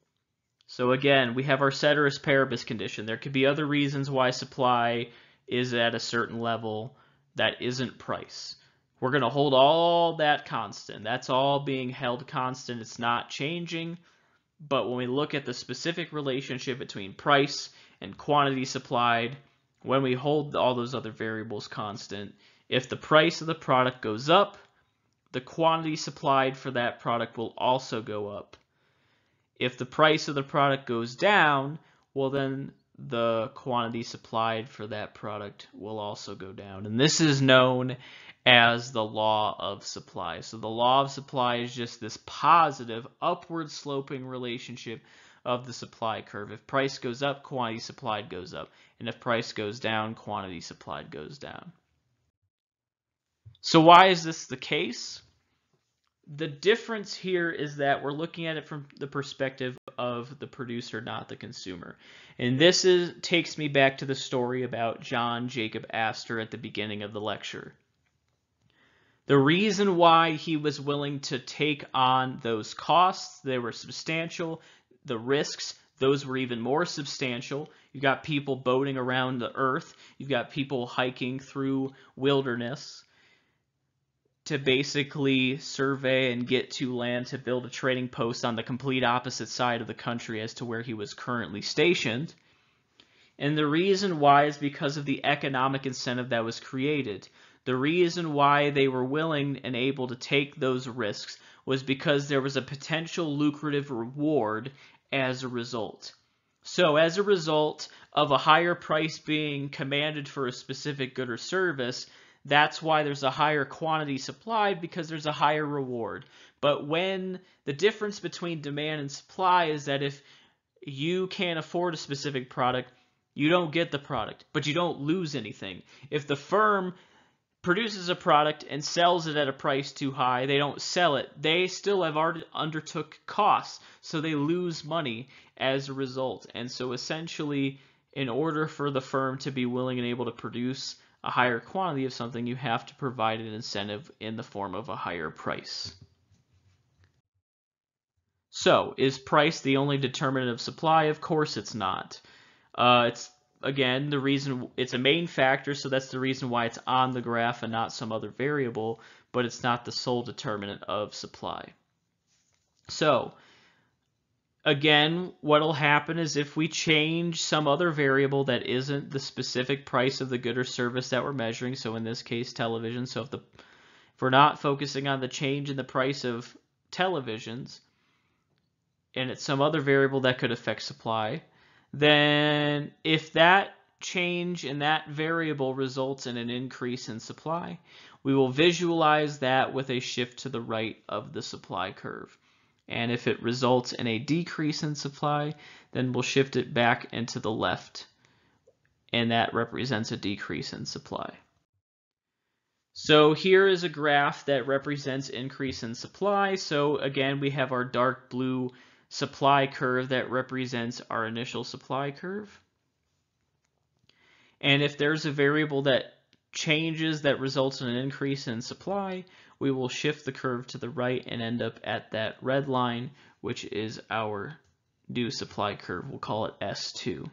Speaker 1: So again, we have our ceteris paribus condition. There could be other reasons why supply is at a certain level that isn't price. We're going to hold all that constant. That's all being held constant. It's not changing. But when we look at the specific relationship between price and quantity supplied, when we hold all those other variables constant, if the price of the product goes up, the quantity supplied for that product will also go up. If the price of the product goes down, well then the quantity supplied for that product will also go down. And this is known as the law of supply. So the law of supply is just this positive upward sloping relationship of the supply curve. If price goes up, quantity supplied goes up. And if price goes down, quantity supplied goes down. So why is this the case? The difference here is that we're looking at it from the perspective of the producer, not the consumer. And this is takes me back to the story about John Jacob Astor at the beginning of the lecture. The reason why he was willing to take on those costs, they were substantial. The risks, those were even more substantial. You've got people boating around the earth. You've got people hiking through wilderness to basically survey and get to land to build a trading post on the complete opposite side of the country as to where he was currently stationed. And the reason why is because of the economic incentive that was created. The reason why they were willing and able to take those risks was because there was a potential lucrative reward as a result. So as a result of a higher price being commanded for a specific good or service, that's why there's a higher quantity supplied because there's a higher reward. But when the difference between demand and supply is that if you can't afford a specific product, you don't get the product, but you don't lose anything. If the firm produces a product and sells it at a price too high, they don't sell it, they still have already undertook costs, so they lose money as a result. And so essentially, in order for the firm to be willing and able to produce a higher quantity of something, you have to provide an incentive in the form of a higher price. So, is price the only determinant of supply? Of course it's not. Uh, it's again the reason it's a main factor, so that's the reason why it's on the graph and not some other variable, but it's not the sole determinant of supply. So, again, what'll happen is if we change some other variable that isn't the specific price of the good or service that we're measuring, so in this case television, so if the if we're not focusing on the change in the price of televisions and it's some other variable that could affect supply, then if that change in that variable results in an increase in supply, we will visualize that with a shift to the right of the supply curve. And if it results in a decrease in supply, then we'll shift it back into the left. And that represents a decrease in supply. So here is a graph that represents increase in supply. So again, we have our dark blue supply curve that represents our initial supply curve. And if there's a variable that changes that results in an increase in supply, we will shift the curve to the right and end up at that red line, which is our new supply curve. We'll call it S2.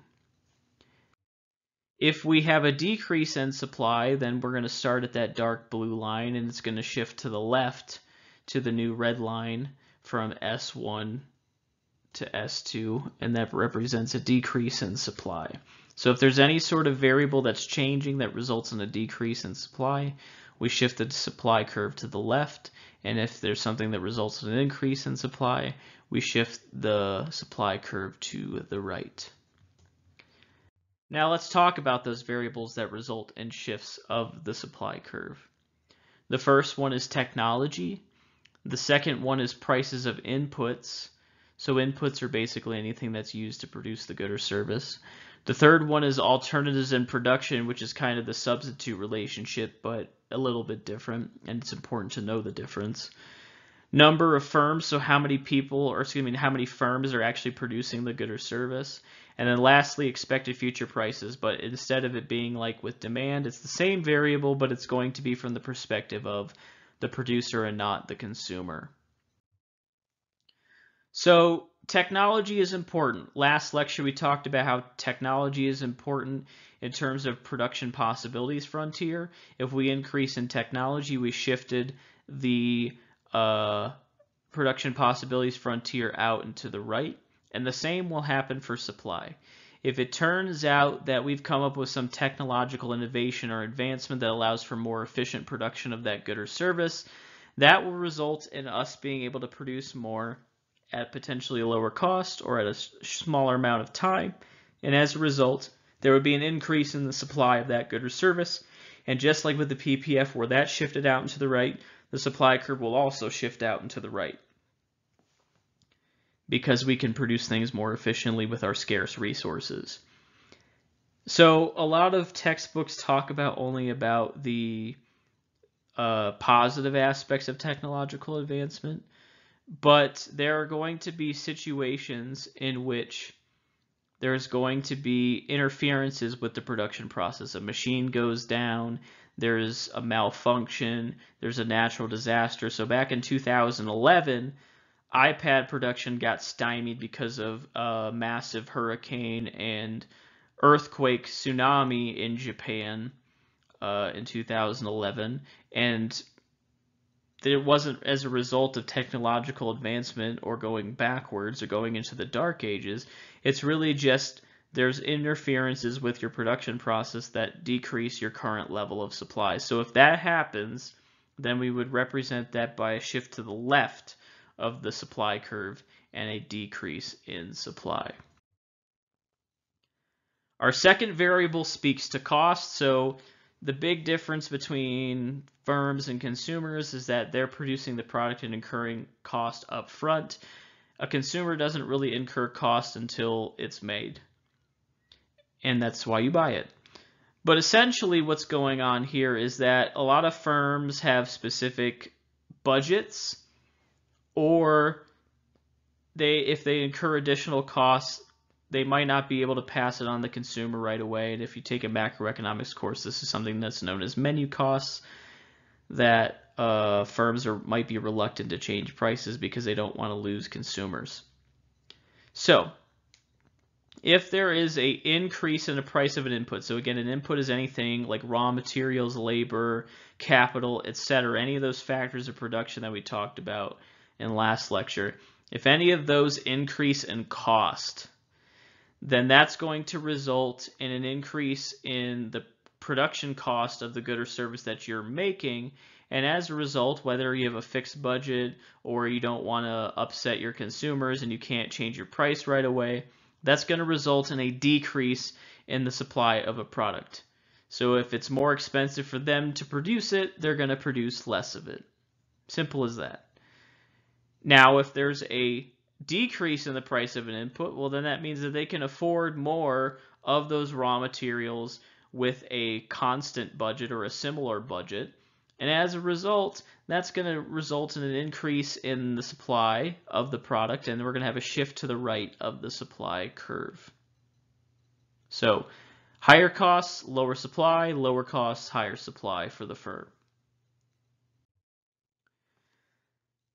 Speaker 1: If we have a decrease in supply, then we're going to start at that dark blue line and it's going to shift to the left to the new red line from S1 to S2 and that represents a decrease in supply. So if there's any sort of variable that's changing that results in a decrease in supply, we shift the supply curve to the left, and if there's something that results in an increase in supply, we shift the supply curve to the right. Now let's talk about those variables that result in shifts of the supply curve. The first one is technology. The second one is prices of inputs. So inputs are basically anything that's used to produce the good or service. The third one is alternatives in production, which is kind of the substitute relationship, but a little bit different, and it's important to know the difference. Number of firms, so how many people, or excuse me, how many firms are actually producing the good or service. And then lastly, expected future prices, but instead of it being like with demand, it's the same variable, but it's going to be from the perspective of the producer and not the consumer. So technology is important. Last lecture we talked about how technology is important in terms of production possibilities frontier. If we increase in technology, we shifted the uh, production possibilities frontier out and to the right. And the same will happen for supply. If it turns out that we've come up with some technological innovation or advancement that allows for more efficient production of that good or service, that will result in us being able to produce more at potentially a lower cost or at a smaller amount of time. And as a result, there would be an increase in the supply of that good or service. And just like with the PPF where that shifted out into the right, the supply curve will also shift out into the right because we can produce things more efficiently with our scarce resources. So a lot of textbooks talk about only about the uh, positive aspects of technological advancement, but there are going to be situations in which there's going to be interferences with the production process. A machine goes down, there's a malfunction, there's a natural disaster. So back in 2011, iPad production got stymied because of a massive hurricane and earthquake tsunami in Japan uh, in 2011. And it wasn't as a result of technological advancement or going backwards or going into the dark ages. It's really just there's interferences with your production process that decrease your current level of supply. So if that happens, then we would represent that by a shift to the left of the supply curve and a decrease in supply. Our second variable speaks to cost. So the big difference between firms and consumers is that they're producing the product and incurring cost up front. A consumer doesn't really incur cost until it's made. And that's why you buy it. But essentially what's going on here is that a lot of firms have specific budgets or they if they incur additional costs they might not be able to pass it on the consumer right away. And if you take a macroeconomics course, this is something that's known as menu costs that uh, firms are might be reluctant to change prices because they don't want to lose consumers. So, if there is a increase in the price of an input, so again, an input is anything like raw materials, labor, capital, etc., any of those factors of production that we talked about in last lecture, if any of those increase in cost, then that's going to result in an increase in the production cost of the good or service that you're making. And as a result, whether you have a fixed budget or you don't want to upset your consumers and you can't change your price right away, that's going to result in a decrease in the supply of a product. So if it's more expensive for them to produce it, they're going to produce less of it. Simple as that. Now, if there's a decrease in the price of an input, well, then that means that they can afford more of those raw materials with a constant budget or a similar budget. And as a result, that's going to result in an increase in the supply of the product, and we're going to have a shift to the right of the supply curve. So higher costs, lower supply, lower costs, higher supply for the firm.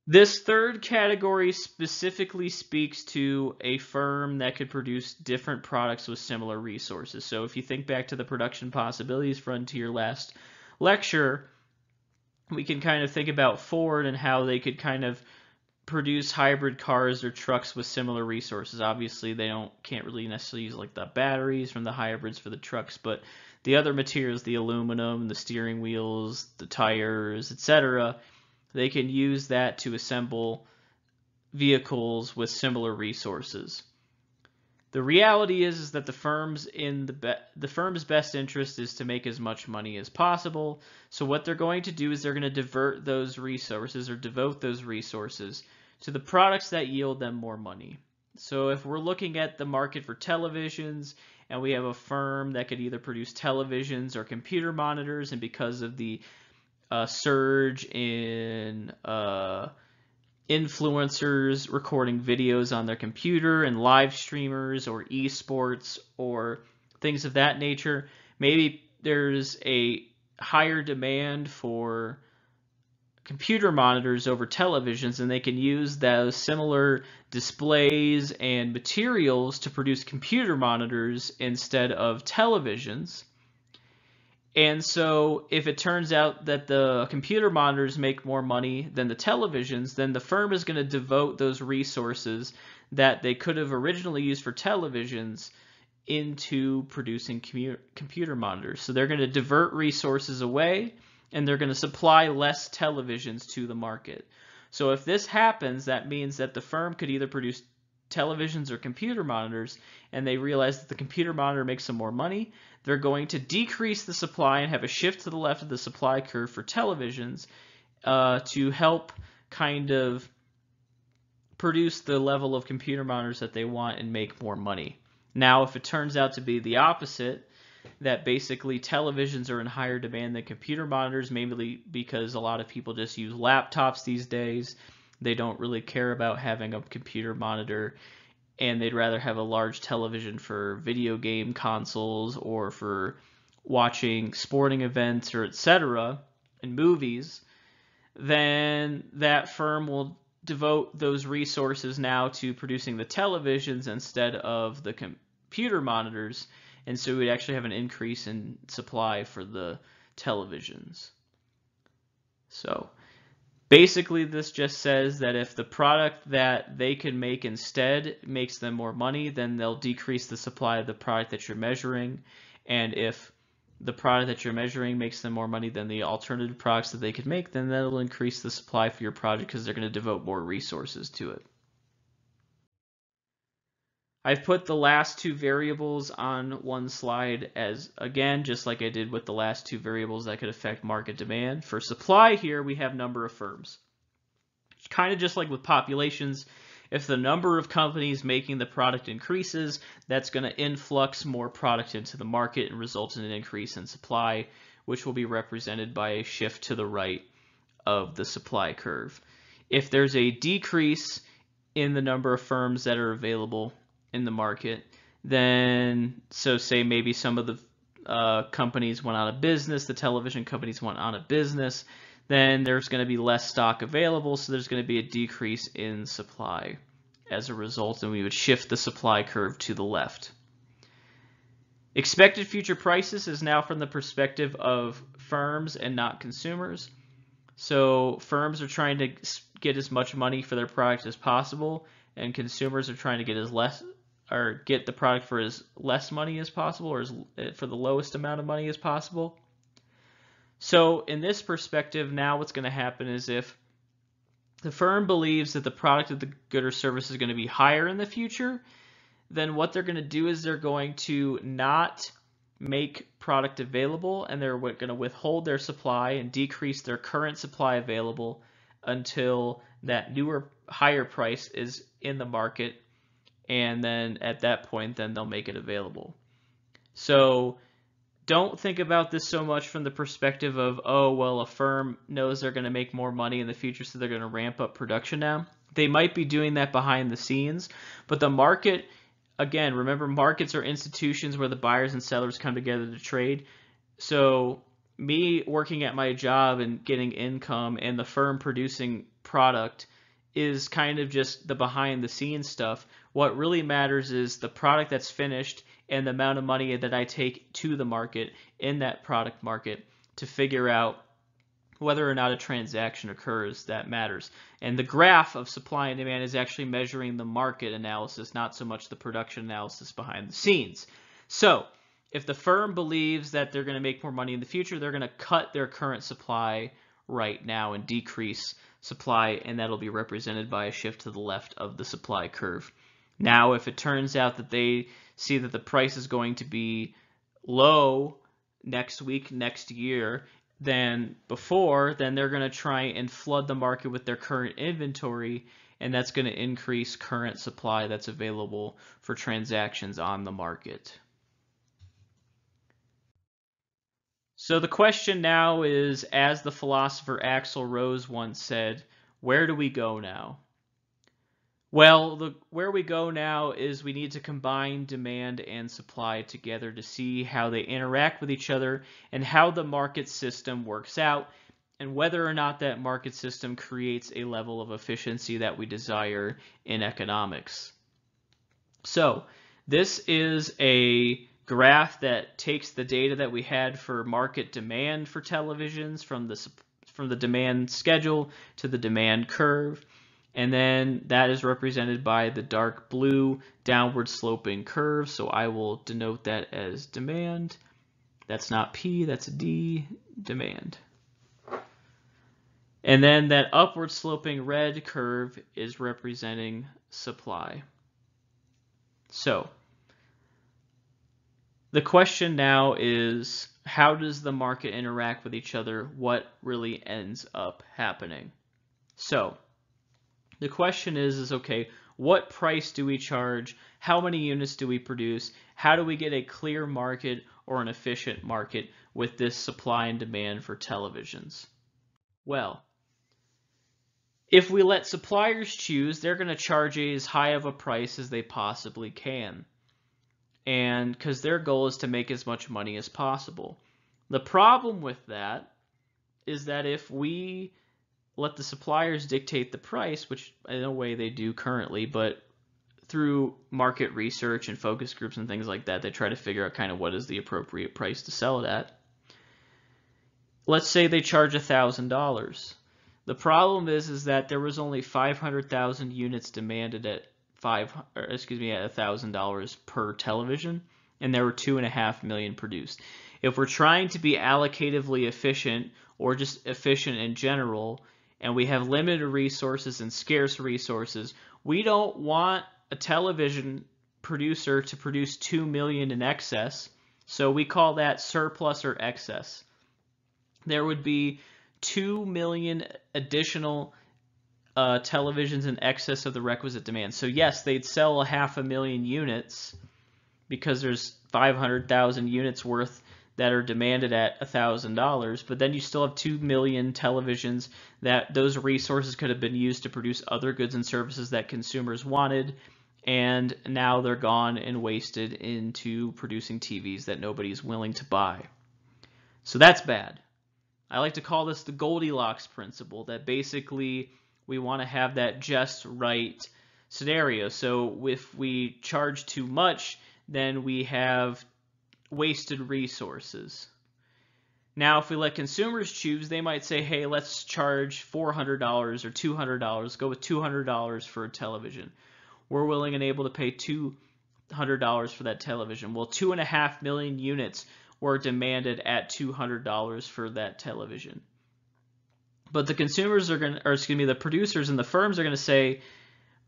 Speaker 1: This third category specifically speaks to a firm that could produce different products with similar resources. So if you think back to the production possibilities frontier last lecture, we can kind of think about Ford and how they could kind of produce hybrid cars or trucks with similar resources. Obviously, they don't can't really necessarily use like the batteries from the hybrids for the trucks, but the other materials, the aluminum, the steering wheels, the tires, etc., they can use that to assemble vehicles with similar resources. The reality is, is that the firm's in the the firm's best interest is to make as much money as possible. So what they're going to do is they're going to divert those resources or devote those resources to the products that yield them more money. So if we're looking at the market for televisions and we have a firm that could either produce televisions or computer monitors and because of the a surge in uh, influencers recording videos on their computer and live streamers or esports or things of that nature. Maybe there's a higher demand for computer monitors over televisions and they can use those similar displays and materials to produce computer monitors instead of televisions. And so if it turns out that the computer monitors make more money than the televisions, then the firm is going to devote those resources that they could have originally used for televisions into producing computer monitors. So they're going to divert resources away and they're going to supply less televisions to the market. So if this happens, that means that the firm could either produce televisions or computer monitors and they realize that the computer monitor makes some more money, they're going to decrease the supply and have a shift to the left of the supply curve for televisions uh, to help kind of produce the level of computer monitors that they want and make more money. Now, if it turns out to be the opposite, that basically televisions are in higher demand than computer monitors, mainly because a lot of people just use laptops these days. They don't really care about having a computer monitor and they'd rather have a large television for video game consoles or for watching sporting events or etc. and movies, then that firm will devote those resources now to producing the televisions instead of the computer monitors, and so we'd actually have an increase in supply for the televisions. So Basically, this just says that if the product that they can make instead makes them more money, then they'll decrease the supply of the product that you're measuring. And if the product that you're measuring makes them more money than the alternative products that they could make, then that'll increase the supply for your project because they're going to devote more resources to it. I've put the last two variables on one slide as, again, just like I did with the last two variables that could affect market demand. For supply here, we have number of firms. It's Kind of just like with populations, if the number of companies making the product increases, that's going to influx more product into the market and result in an increase in supply, which will be represented by a shift to the right of the supply curve. If there's a decrease in the number of firms that are available, in the market, then so say maybe some of the uh, companies went out of business, the television companies went out of business, then there's going to be less stock available, so there's going to be a decrease in supply as a result, and we would shift the supply curve to the left. Expected future prices is now from the perspective of firms and not consumers. So firms are trying to get as much money for their product as possible, and consumers are trying to get as less or get the product for as less money as possible or as, eh, for the lowest amount of money as possible. So in this perspective, now what's going to happen is if the firm believes that the product of the good or service is going to be higher in the future, then what they're going to do is they're going to not make product available and they're going to withhold their supply and decrease their current supply available until that newer higher price is in the market and then at that point then they'll make it available. So don't think about this so much from the perspective of oh well a firm knows they're going to make more money in the future so they're going to ramp up production now. They might be doing that behind the scenes, but the market again, remember markets are institutions where the buyers and sellers come together to trade. So me working at my job and getting income and the firm producing product is kind of just the behind the scenes stuff. What really matters is the product that's finished and the amount of money that I take to the market in that product market to figure out whether or not a transaction occurs that matters. And the graph of supply and demand is actually measuring the market analysis, not so much the production analysis behind the scenes. So if the firm believes that they're going to make more money in the future, they're going to cut their current supply right now and decrease supply, and that'll be represented by a shift to the left of the supply curve. Now, if it turns out that they see that the price is going to be low next week, next year, than before, then they're going to try and flood the market with their current inventory, and that's going to increase current supply that's available for transactions on the market. So the question now is, as the philosopher Axl Rose once said, where do we go now? Well, the, where we go now is we need to combine demand and supply together to see how they interact with each other and how the market system works out and whether or not that market system creates a level of efficiency that we desire in economics. So, this is a graph that takes the data that we had for market demand for televisions from the from the demand schedule to the demand curve and then that is represented by the dark blue downward sloping curve. So I will denote that as demand. That's not P, that's D, demand. And then that upward sloping red curve is representing supply. So the question now is how does the market interact with each other? What really ends up happening? So the question is, is okay, what price do we charge? How many units do we produce? How do we get a clear market or an efficient market with this supply and demand for televisions? Well, if we let suppliers choose, they're going to charge as high of a price as they possibly can. And because their goal is to make as much money as possible. The problem with that is that if we let the suppliers dictate the price, which in a way they do currently, but through market research and focus groups and things like that, they try to figure out kind of what is the appropriate price to sell it at. Let's say they charge $1,000. The problem is is that there was only 500,000 units demanded at five, or excuse me, at $1,000 per television, and there were two and a half million produced. If we're trying to be allocatively efficient or just efficient in general, and we have limited resources and scarce resources, we don't want a television producer to produce 2 million in excess. So we call that surplus or excess. There would be 2 million additional uh, televisions in excess of the requisite demand. So yes, they'd sell a half a million units because there's 500,000 units worth that are demanded at $1,000, but then you still have 2 million televisions that those resources could have been used to produce other goods and services that consumers wanted, and now they're gone and wasted into producing TVs that nobody's willing to buy. So that's bad. I like to call this the Goldilocks principle that basically we want to have that just right scenario. So if we charge too much, then we have wasted resources. Now, if we let consumers choose, they might say, hey, let's charge $400 or $200, go with $200 for a television. We're willing and able to pay $200 for that television. Well, two and a half million units were demanded at $200 for that television. But the consumers are going to, or excuse me, the producers and the firms are going to say,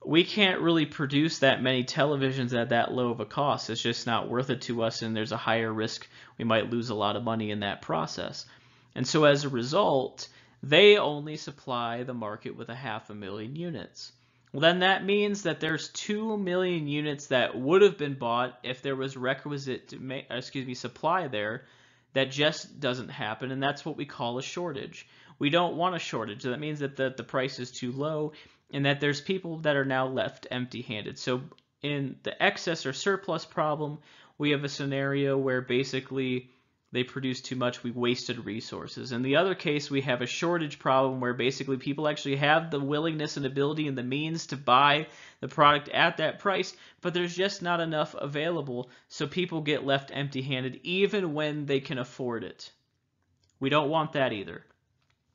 Speaker 1: we can't really produce that many televisions at that low of a cost. It's just not worth it to us, and there's a higher risk we might lose a lot of money in that process. And so as a result, they only supply the market with a half a million units. Well, then that means that there's 2 million units that would have been bought if there was requisite excuse me, supply there that just doesn't happen, and that's what we call a shortage. We don't want a shortage. That means that the, the price is too low and that there's people that are now left empty-handed. So in the excess or surplus problem, we have a scenario where basically they produce too much, we wasted resources. In the other case, we have a shortage problem where basically people actually have the willingness and ability and the means to buy the product at that price, but there's just not enough available, so people get left empty handed even when they can afford it. We don't want that either.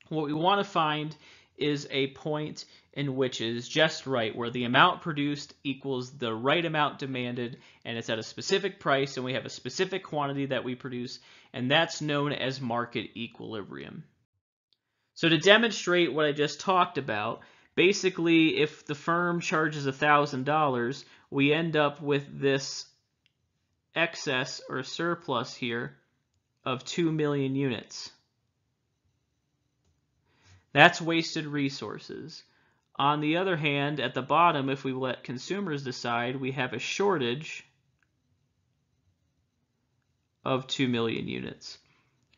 Speaker 1: What we want to find is a point in which is just right, where the amount produced equals the right amount demanded, and it's at a specific price, and we have a specific quantity that we produce, and that's known as market equilibrium. So to demonstrate what I just talked about, basically if the firm charges $1,000, we end up with this excess or surplus here of 2 million units. That's wasted resources. On the other hand, at the bottom, if we let consumers decide, we have a shortage of 2 million units.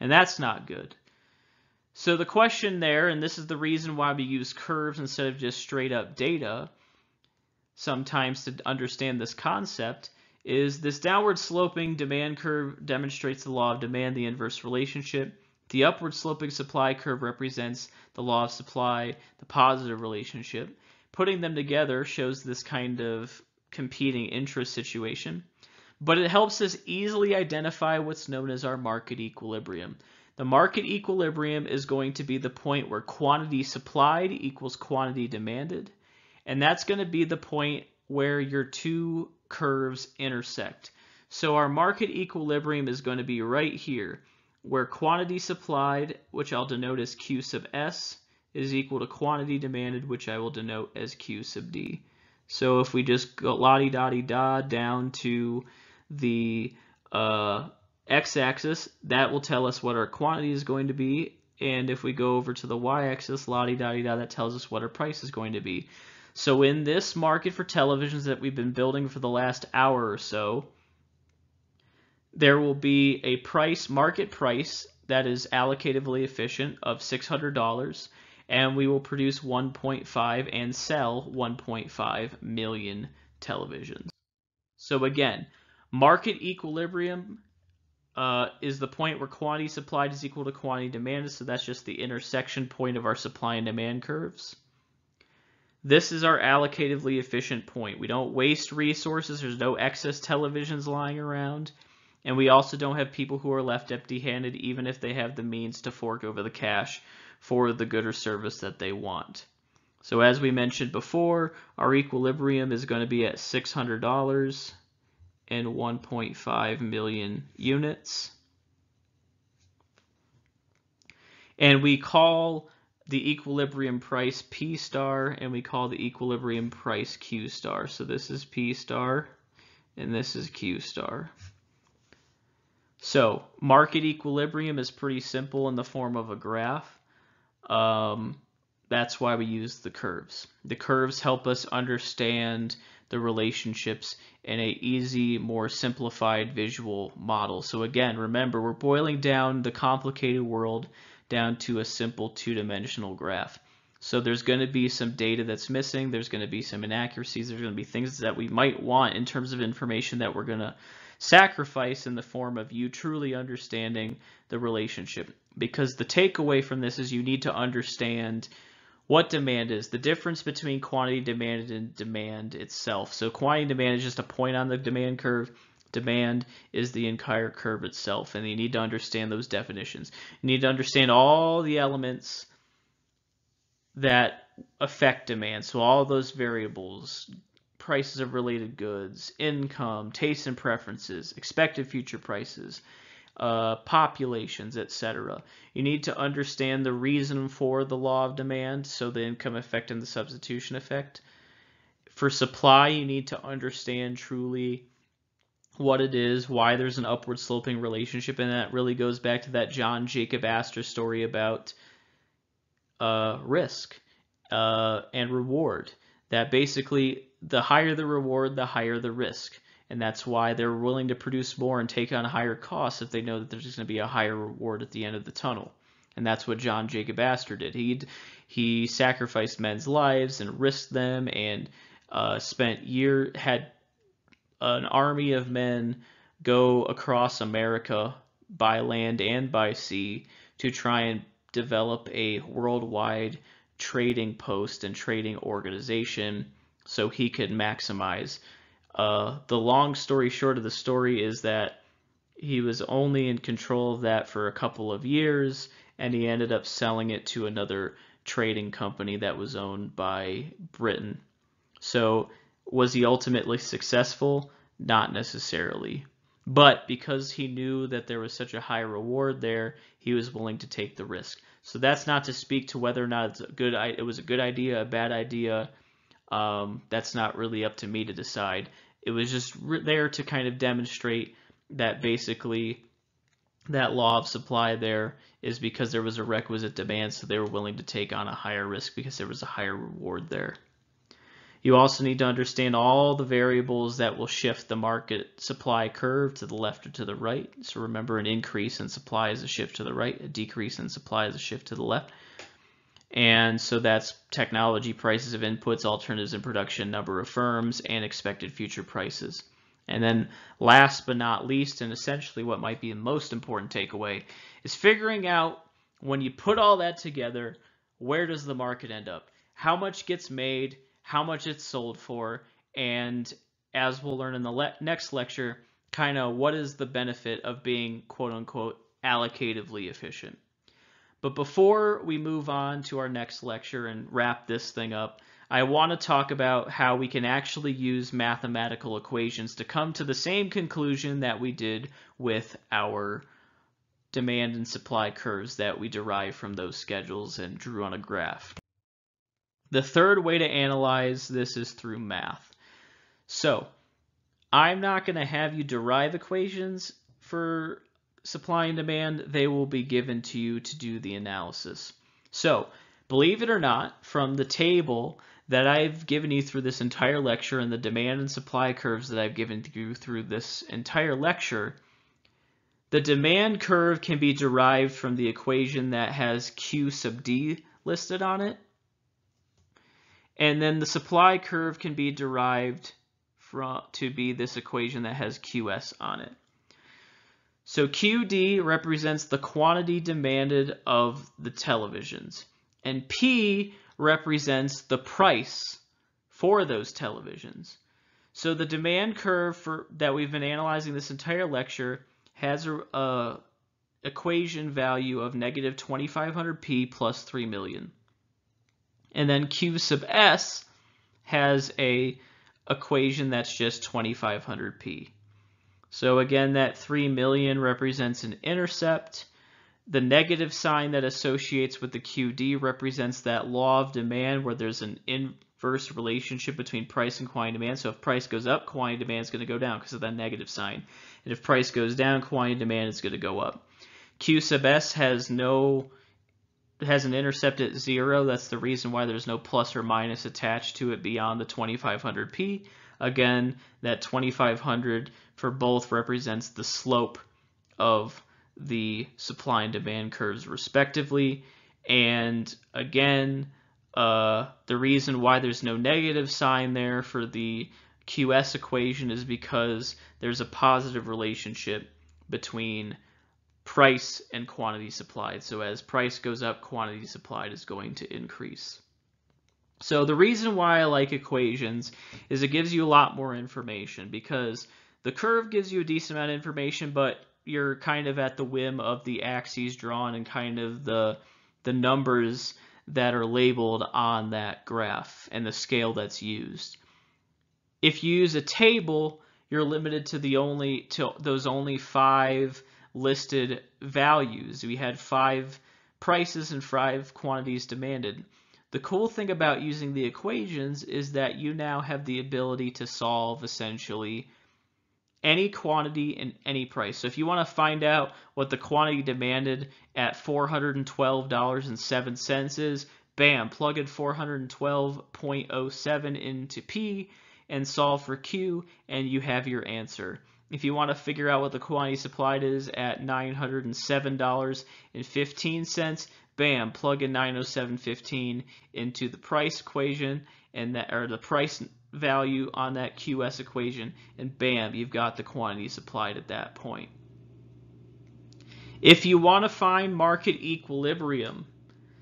Speaker 1: And that's not good. So the question there, and this is the reason why we use curves instead of just straight up data, sometimes to understand this concept, is this downward sloping demand curve demonstrates the law of demand, the inverse relationship. The upward sloping supply curve represents the law of supply, the positive relationship. Putting them together shows this kind of competing interest situation but it helps us easily identify what's known as our market equilibrium. The market equilibrium is going to be the point where quantity supplied equals quantity demanded, and that's going to be the point where your two curves intersect. So our market equilibrium is going to be right here, where quantity supplied, which I'll denote as Q sub S, is equal to quantity demanded, which I will denote as Q sub D. So if we just go la-di-da-di-da down to the uh, x-axis, that will tell us what our quantity is going to be. And if we go over to the y-axis, la-di-da-di-da, that tells us what our price is going to be. So in this market for televisions that we've been building for the last hour or so, there will be a price, market price, that is allocatively efficient of $600, and we will produce 1.5 and sell 1.5 million televisions. So again, Market equilibrium uh, is the point where quantity supplied is equal to quantity demanded, so that's just the intersection point of our supply and demand curves. This is our allocatively efficient point. We don't waste resources, there's no excess televisions lying around, and we also don't have people who are left empty-handed even if they have the means to fork over the cash for the good or service that they want. So as we mentioned before, our equilibrium is going to be at $600 and 1.5 million units. And we call the equilibrium price P star and we call the equilibrium price Q star. So this is P star and this is Q star. So market equilibrium is pretty simple in the form of a graph. Um, that's why we use the curves. The curves help us understand the relationships in a easy, more simplified visual model. So again, remember, we're boiling down the complicated world down to a simple two-dimensional graph. So there's going to be some data that's missing. There's going to be some inaccuracies. There's going to be things that we might want in terms of information that we're going to sacrifice in the form of you truly understanding the relationship. Because the takeaway from this is you need to understand what demand is, the difference between quantity demanded and demand itself. So quantity demand is just a point on the demand curve. Demand is the entire curve itself, and you need to understand those definitions. You need to understand all the elements that affect demand. So all those variables, prices of related goods, income, tastes and preferences, expected future prices, uh, populations, etc. You need to understand the reason for the law of demand, so the income effect and the substitution effect. For supply, you need to understand truly what it is, why there's an upward sloping relationship, and that really goes back to that John Jacob Astor story about uh, risk uh, and reward. That basically, the higher the reward, the higher the risk. And that's why they're willing to produce more and take on higher costs if they know that there's going to be a higher reward at the end of the tunnel. And that's what John Jacob Astor did. He he sacrificed men's lives and risked them and uh, spent year had an army of men go across America by land and by sea to try and develop a worldwide trading post and trading organization so he could maximize. Uh, the long story short of the story is that he was only in control of that for a couple of years and he ended up selling it to another trading company that was owned by Britain. So was he ultimately successful? Not necessarily. But because he knew that there was such a high reward there, he was willing to take the risk. So that's not to speak to whether or not it's a good. It was a good idea, a bad idea. Um, that's not really up to me to decide. It was just there to kind of demonstrate that basically that law of supply there is because there was a requisite demand, so they were willing to take on a higher risk because there was a higher reward there. You also need to understand all the variables that will shift the market supply curve to the left or to the right. So remember an increase in supply is a shift to the right, a decrease in supply is a shift to the left. And so that's technology, prices of inputs, alternatives in production, number of firms, and expected future prices. And then last but not least, and essentially what might be the most important takeaway, is figuring out when you put all that together, where does the market end up? How much gets made? how much it's sold for, and as we'll learn in the le next lecture, kind of what is the benefit of being quote unquote allocatively efficient. But before we move on to our next lecture and wrap this thing up, I want to talk about how we can actually use mathematical equations to come to the same conclusion that we did with our demand and supply curves that we derived from those schedules and drew on a graph. The third way to analyze this is through math. So I'm not going to have you derive equations for supply and demand. They will be given to you to do the analysis. So believe it or not, from the table that I've given you through this entire lecture and the demand and supply curves that I've given you through this entire lecture, the demand curve can be derived from the equation that has Q sub D listed on it. And then the supply curve can be derived from, to be this equation that has QS on it. So QD represents the quantity demanded of the televisions. And P represents the price for those televisions. So the demand curve for that we've been analyzing this entire lecture has a, a equation value of negative 2500p plus 3 million. And then Q sub S has a equation that's just 2500p. So again, that 3 million represents an intercept. The negative sign that associates with the QD represents that law of demand where there's an inverse relationship between price and quantity demand. So if price goes up, quantity demand is going to go down because of that negative sign. And if price goes down, quantity demand is going to go up. Q sub S has no has an intercept at zero. That's the reason why there's no plus or minus attached to it beyond the 2500p. Again, that 2500 for both represents the slope of the supply and demand curves respectively. And again, Uh, the reason why there's no negative sign there for the QS equation is because there's a positive relationship between price and quantity supplied. So as price goes up, quantity supplied is going to increase. So the reason why I like equations is it gives you a lot more information because the curve gives you a decent amount of information, but you're kind of at the whim of the axes drawn and kind of the the numbers that are labeled on that graph and the scale that's used. If you use a table, you're limited to the only to those only five listed values. We had five prices and five quantities demanded. The cool thing about using the equations is that you now have the ability to solve essentially any quantity and any price. So if you want to find out what the quantity demanded at $412.07 is, bam, plug in 412.07 into P and solve for Q and you have your answer. If you want to figure out what the quantity supplied is at $907.15, bam, plug in 907.15 into the price equation and that or the price value on that QS equation and bam, you've got the quantity supplied at that point. If you want to find market equilibrium,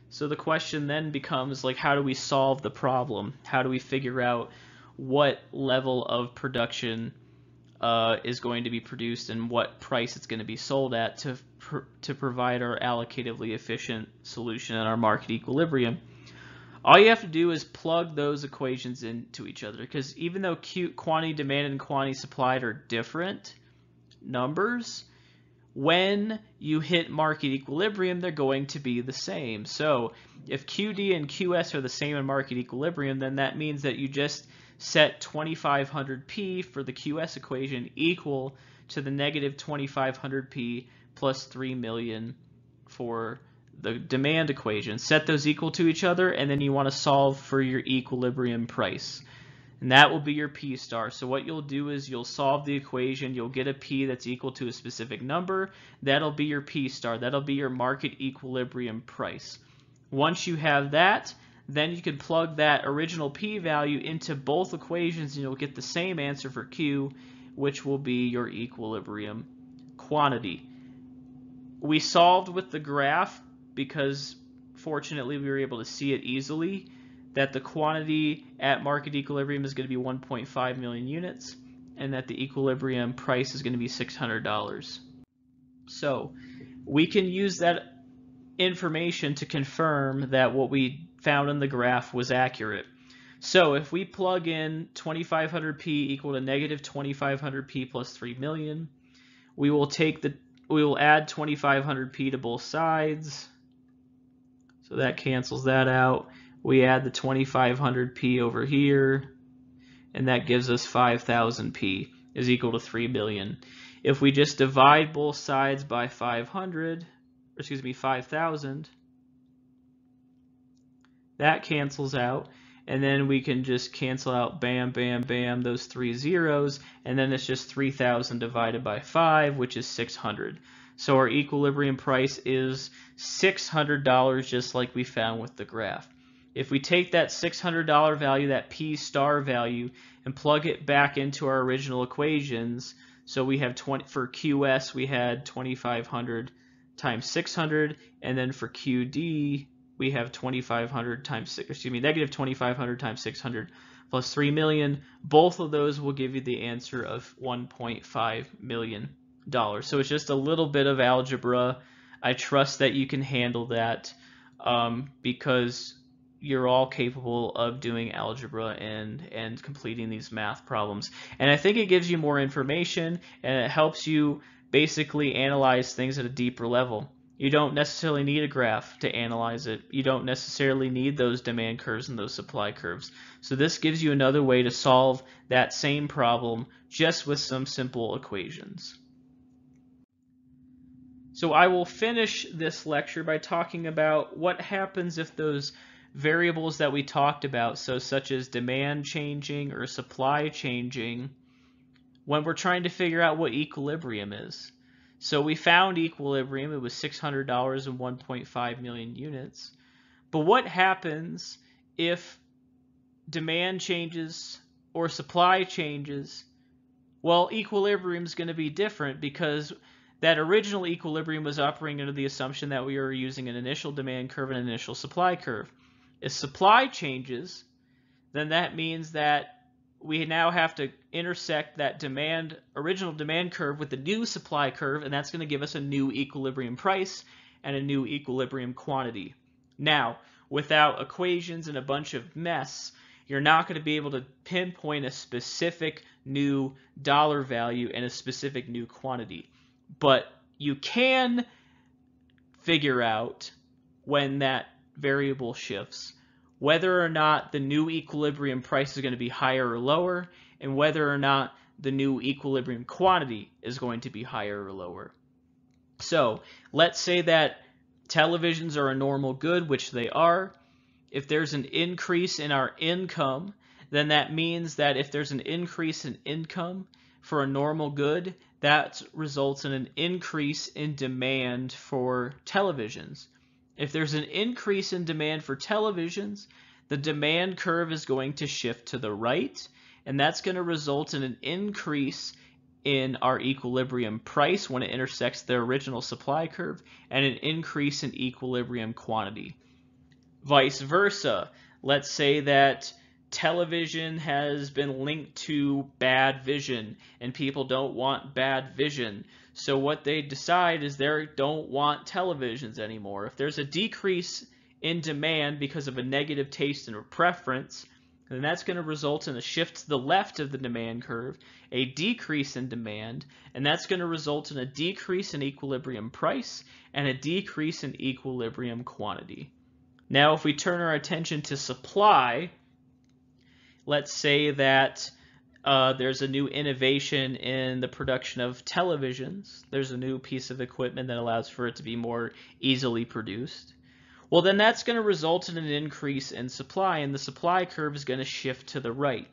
Speaker 1: so the question then becomes like how do we solve the problem? How do we figure out what level of production uh, is going to be produced and what price it's going to be sold at to pr to provide our allocatively efficient solution and our market equilibrium. All you have to do is plug those equations into each other because even though Q, quantity demanded and quantity supplied are different numbers, when you hit market equilibrium, they're going to be the same. So if QD and QS are the same in market equilibrium, then that means that you just set 2500p for the QS equation equal to the negative 2500p plus 3 million for the demand equation. Set those equal to each other, and then you want to solve for your equilibrium price. And that will be your P star. So what you'll do is you'll solve the equation, you'll get a P that's equal to a specific number. That'll be your P star. That'll be your market equilibrium price. Once you have that, then you can plug that original p value into both equations and you'll get the same answer for q, which will be your equilibrium quantity. We solved with the graph because fortunately we were able to see it easily that the quantity at market equilibrium is going to be 1.5 million units and that the equilibrium price is going to be $600. So we can use that information to confirm that what we found in the graph was accurate. So if we plug in 2500p equal to negative 2500p plus 3 million, we will take the we will add 2500p to both sides. So that cancels that out. We add the 2500p over here, and that gives us 5000p is equal to 3 billion. If we just divide both sides by 500, excuse me, 5000, that cancels out. And then we can just cancel out bam, bam, bam, those three zeros. And then it's just 3,000 divided by 5, which is 600. So our equilibrium price is $600 just like we found with the graph. If we take that $600 value, that P star value, and plug it back into our original equations, so we have 20 for QS we had 2500 times 600, and then for QD we have 2500 times excuse me negative 2500 times 600 plus 3 million. Both of those will give you the answer of 1.5 million dollars. So it's just a little bit of algebra. I trust that you can handle that um, because you're all capable of doing algebra and and completing these math problems. And I think it gives you more information and it helps you basically analyze things at a deeper level you don't necessarily need a graph to analyze it. You don't necessarily need those demand curves and those supply curves. So this gives you another way to solve that same problem just with some simple equations. So I will finish this lecture by talking about what happens if those variables that we talked about, so such as demand changing or supply changing, when we're trying to figure out what equilibrium is. So we found equilibrium. It was $600 and 1.5 million units. But what happens if demand changes or supply changes, well, equilibrium is going to be different because that original equilibrium was operating under the assumption that we were using an initial demand curve and an initial supply curve. If supply changes, then that means that we now have to intersect that demand original demand curve with the new supply curve, and that's going to give us a new equilibrium price and a new equilibrium quantity. Now, without equations and a bunch of mess, you're not going to be able to pinpoint a specific new dollar value and a specific new quantity. But you can figure out when that variable shifts, whether or not the new equilibrium price is going to be higher or lower, and whether or not the new equilibrium quantity is going to be higher or lower. So let's say that televisions are a normal good, which they are, if there's an increase in our income, then that means that if there's an increase in income for a normal good, that results in an increase in demand for televisions. If there's an increase in demand for televisions, the demand curve is going to shift to the right, and that's going to result in an increase in our equilibrium price when it intersects the original supply curve, and an increase in equilibrium quantity. Vice versa, let's say that television has been linked to bad vision and people don't want bad vision. So what they decide is they don't want televisions anymore. If there's a decrease in demand because of a negative taste and a preference, then that's going to result in a shift to the left of the demand curve, a decrease in demand, and that's going to result in a decrease in equilibrium price and a decrease in equilibrium quantity. Now, if we turn our attention to supply, let's say that uh, there's a new innovation in the production of televisions. There's a new piece of equipment that allows for it to be more easily produced. Well, then that's going to result in an increase in supply, and the supply curve is going to shift to the right.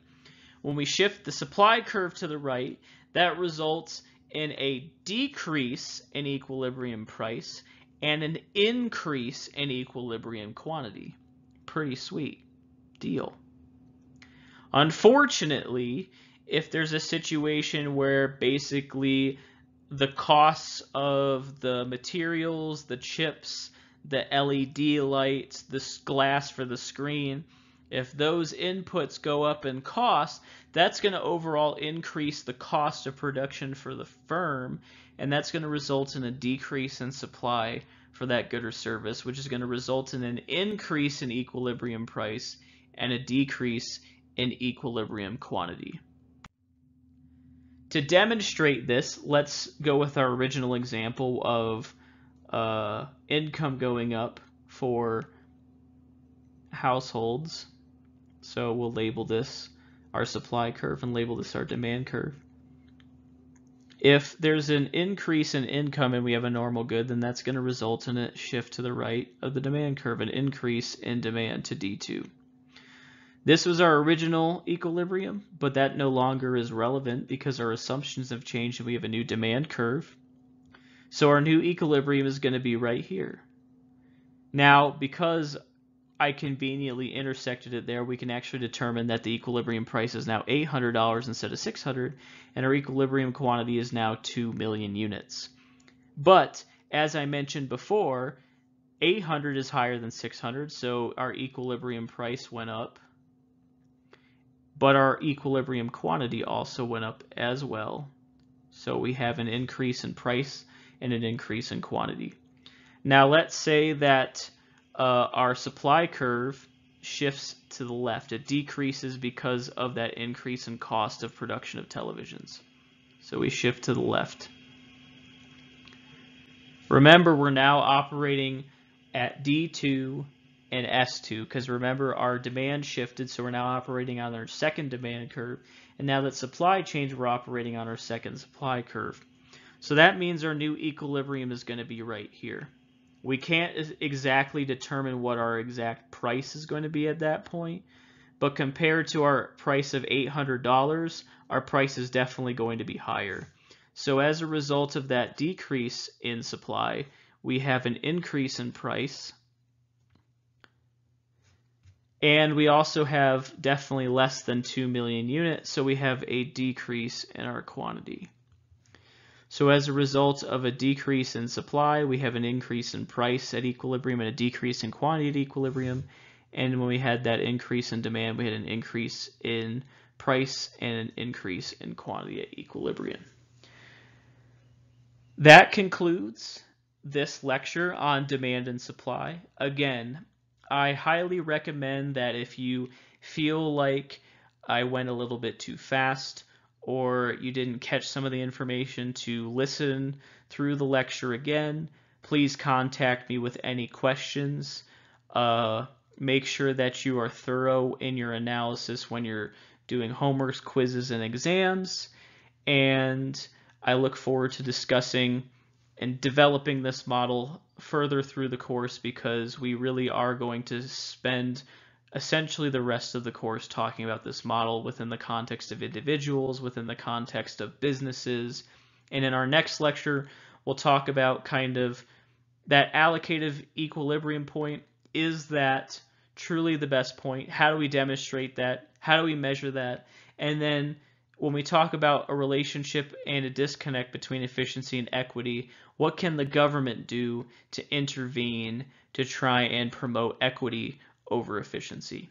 Speaker 1: When we shift the supply curve to the right, that results in a decrease in equilibrium price and an increase in equilibrium quantity. Pretty sweet deal. Unfortunately, if there's a situation where basically the costs of the materials, the chips, the LED lights, the glass for the screen, if those inputs go up in cost, that's going to overall increase the cost of production for the firm, and that's going to result in a decrease in supply for that good or service, which is going to result in an increase in equilibrium price and a decrease in equilibrium quantity. To demonstrate this, let's go with our original example of uh, income going up for households so we'll label this our supply curve and label this our demand curve. If there's an increase in income and we have a normal good, then that's going to result in a shift to the right of the demand curve, an increase in demand to D2. This was our original equilibrium, but that no longer is relevant because our assumptions have changed and we have a new demand curve. So our new equilibrium is going to be right here. Now, because I conveniently intersected it there, we can actually determine that the equilibrium price is now $800 instead of 600 and our equilibrium quantity is now 2 million units. But, as I mentioned before, 800 is higher than 600, so our equilibrium price went up. But our equilibrium quantity also went up as well. So we have an increase in price and an increase in quantity. Now let's say that uh, our supply curve shifts to the left. It decreases because of that increase in cost of production of televisions. So we shift to the left. Remember, we're now operating at D2 and S2 because remember our demand shifted so we're now operating on our second demand curve and now that supply changed we're operating on our second supply curve. So that means our new equilibrium is going to be right here. We can't exactly determine what our exact price is going to be at that point, but compared to our price of $800, our price is definitely going to be higher. So as a result of that decrease in supply, we have an increase in price And we also have definitely less than 2 million units, so we have a decrease in our quantity. So as a result of a decrease in supply, we have an increase in price at equilibrium and a decrease in quantity at equilibrium. And when we had that increase in demand, we had an increase in price and an increase in quantity at equilibrium. That concludes this lecture on demand and supply. Again, I highly recommend that if you feel like I went a little bit too fast or you didn't catch some of the information to listen through the lecture again, please contact me with any questions. Uh, make sure that you are thorough in your analysis when you're doing homeworks, quizzes, and exams. And I look forward to discussing and developing this model further through the course because we really are going to spend essentially the rest of the course talking about this model within the context of individuals, within the context of businesses. And in our next lecture, we'll talk about kind of that allocative equilibrium point. Is that truly the best point? How do we demonstrate that? How do we measure that? And then when we talk about a relationship and a disconnect between efficiency and equity, what can the government do to intervene to try and promote equity over efficiency.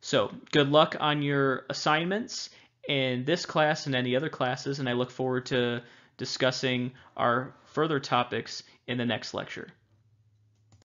Speaker 1: So good luck on your assignments in this class and any other classes, and I look forward to discussing our further topics in the next lecture.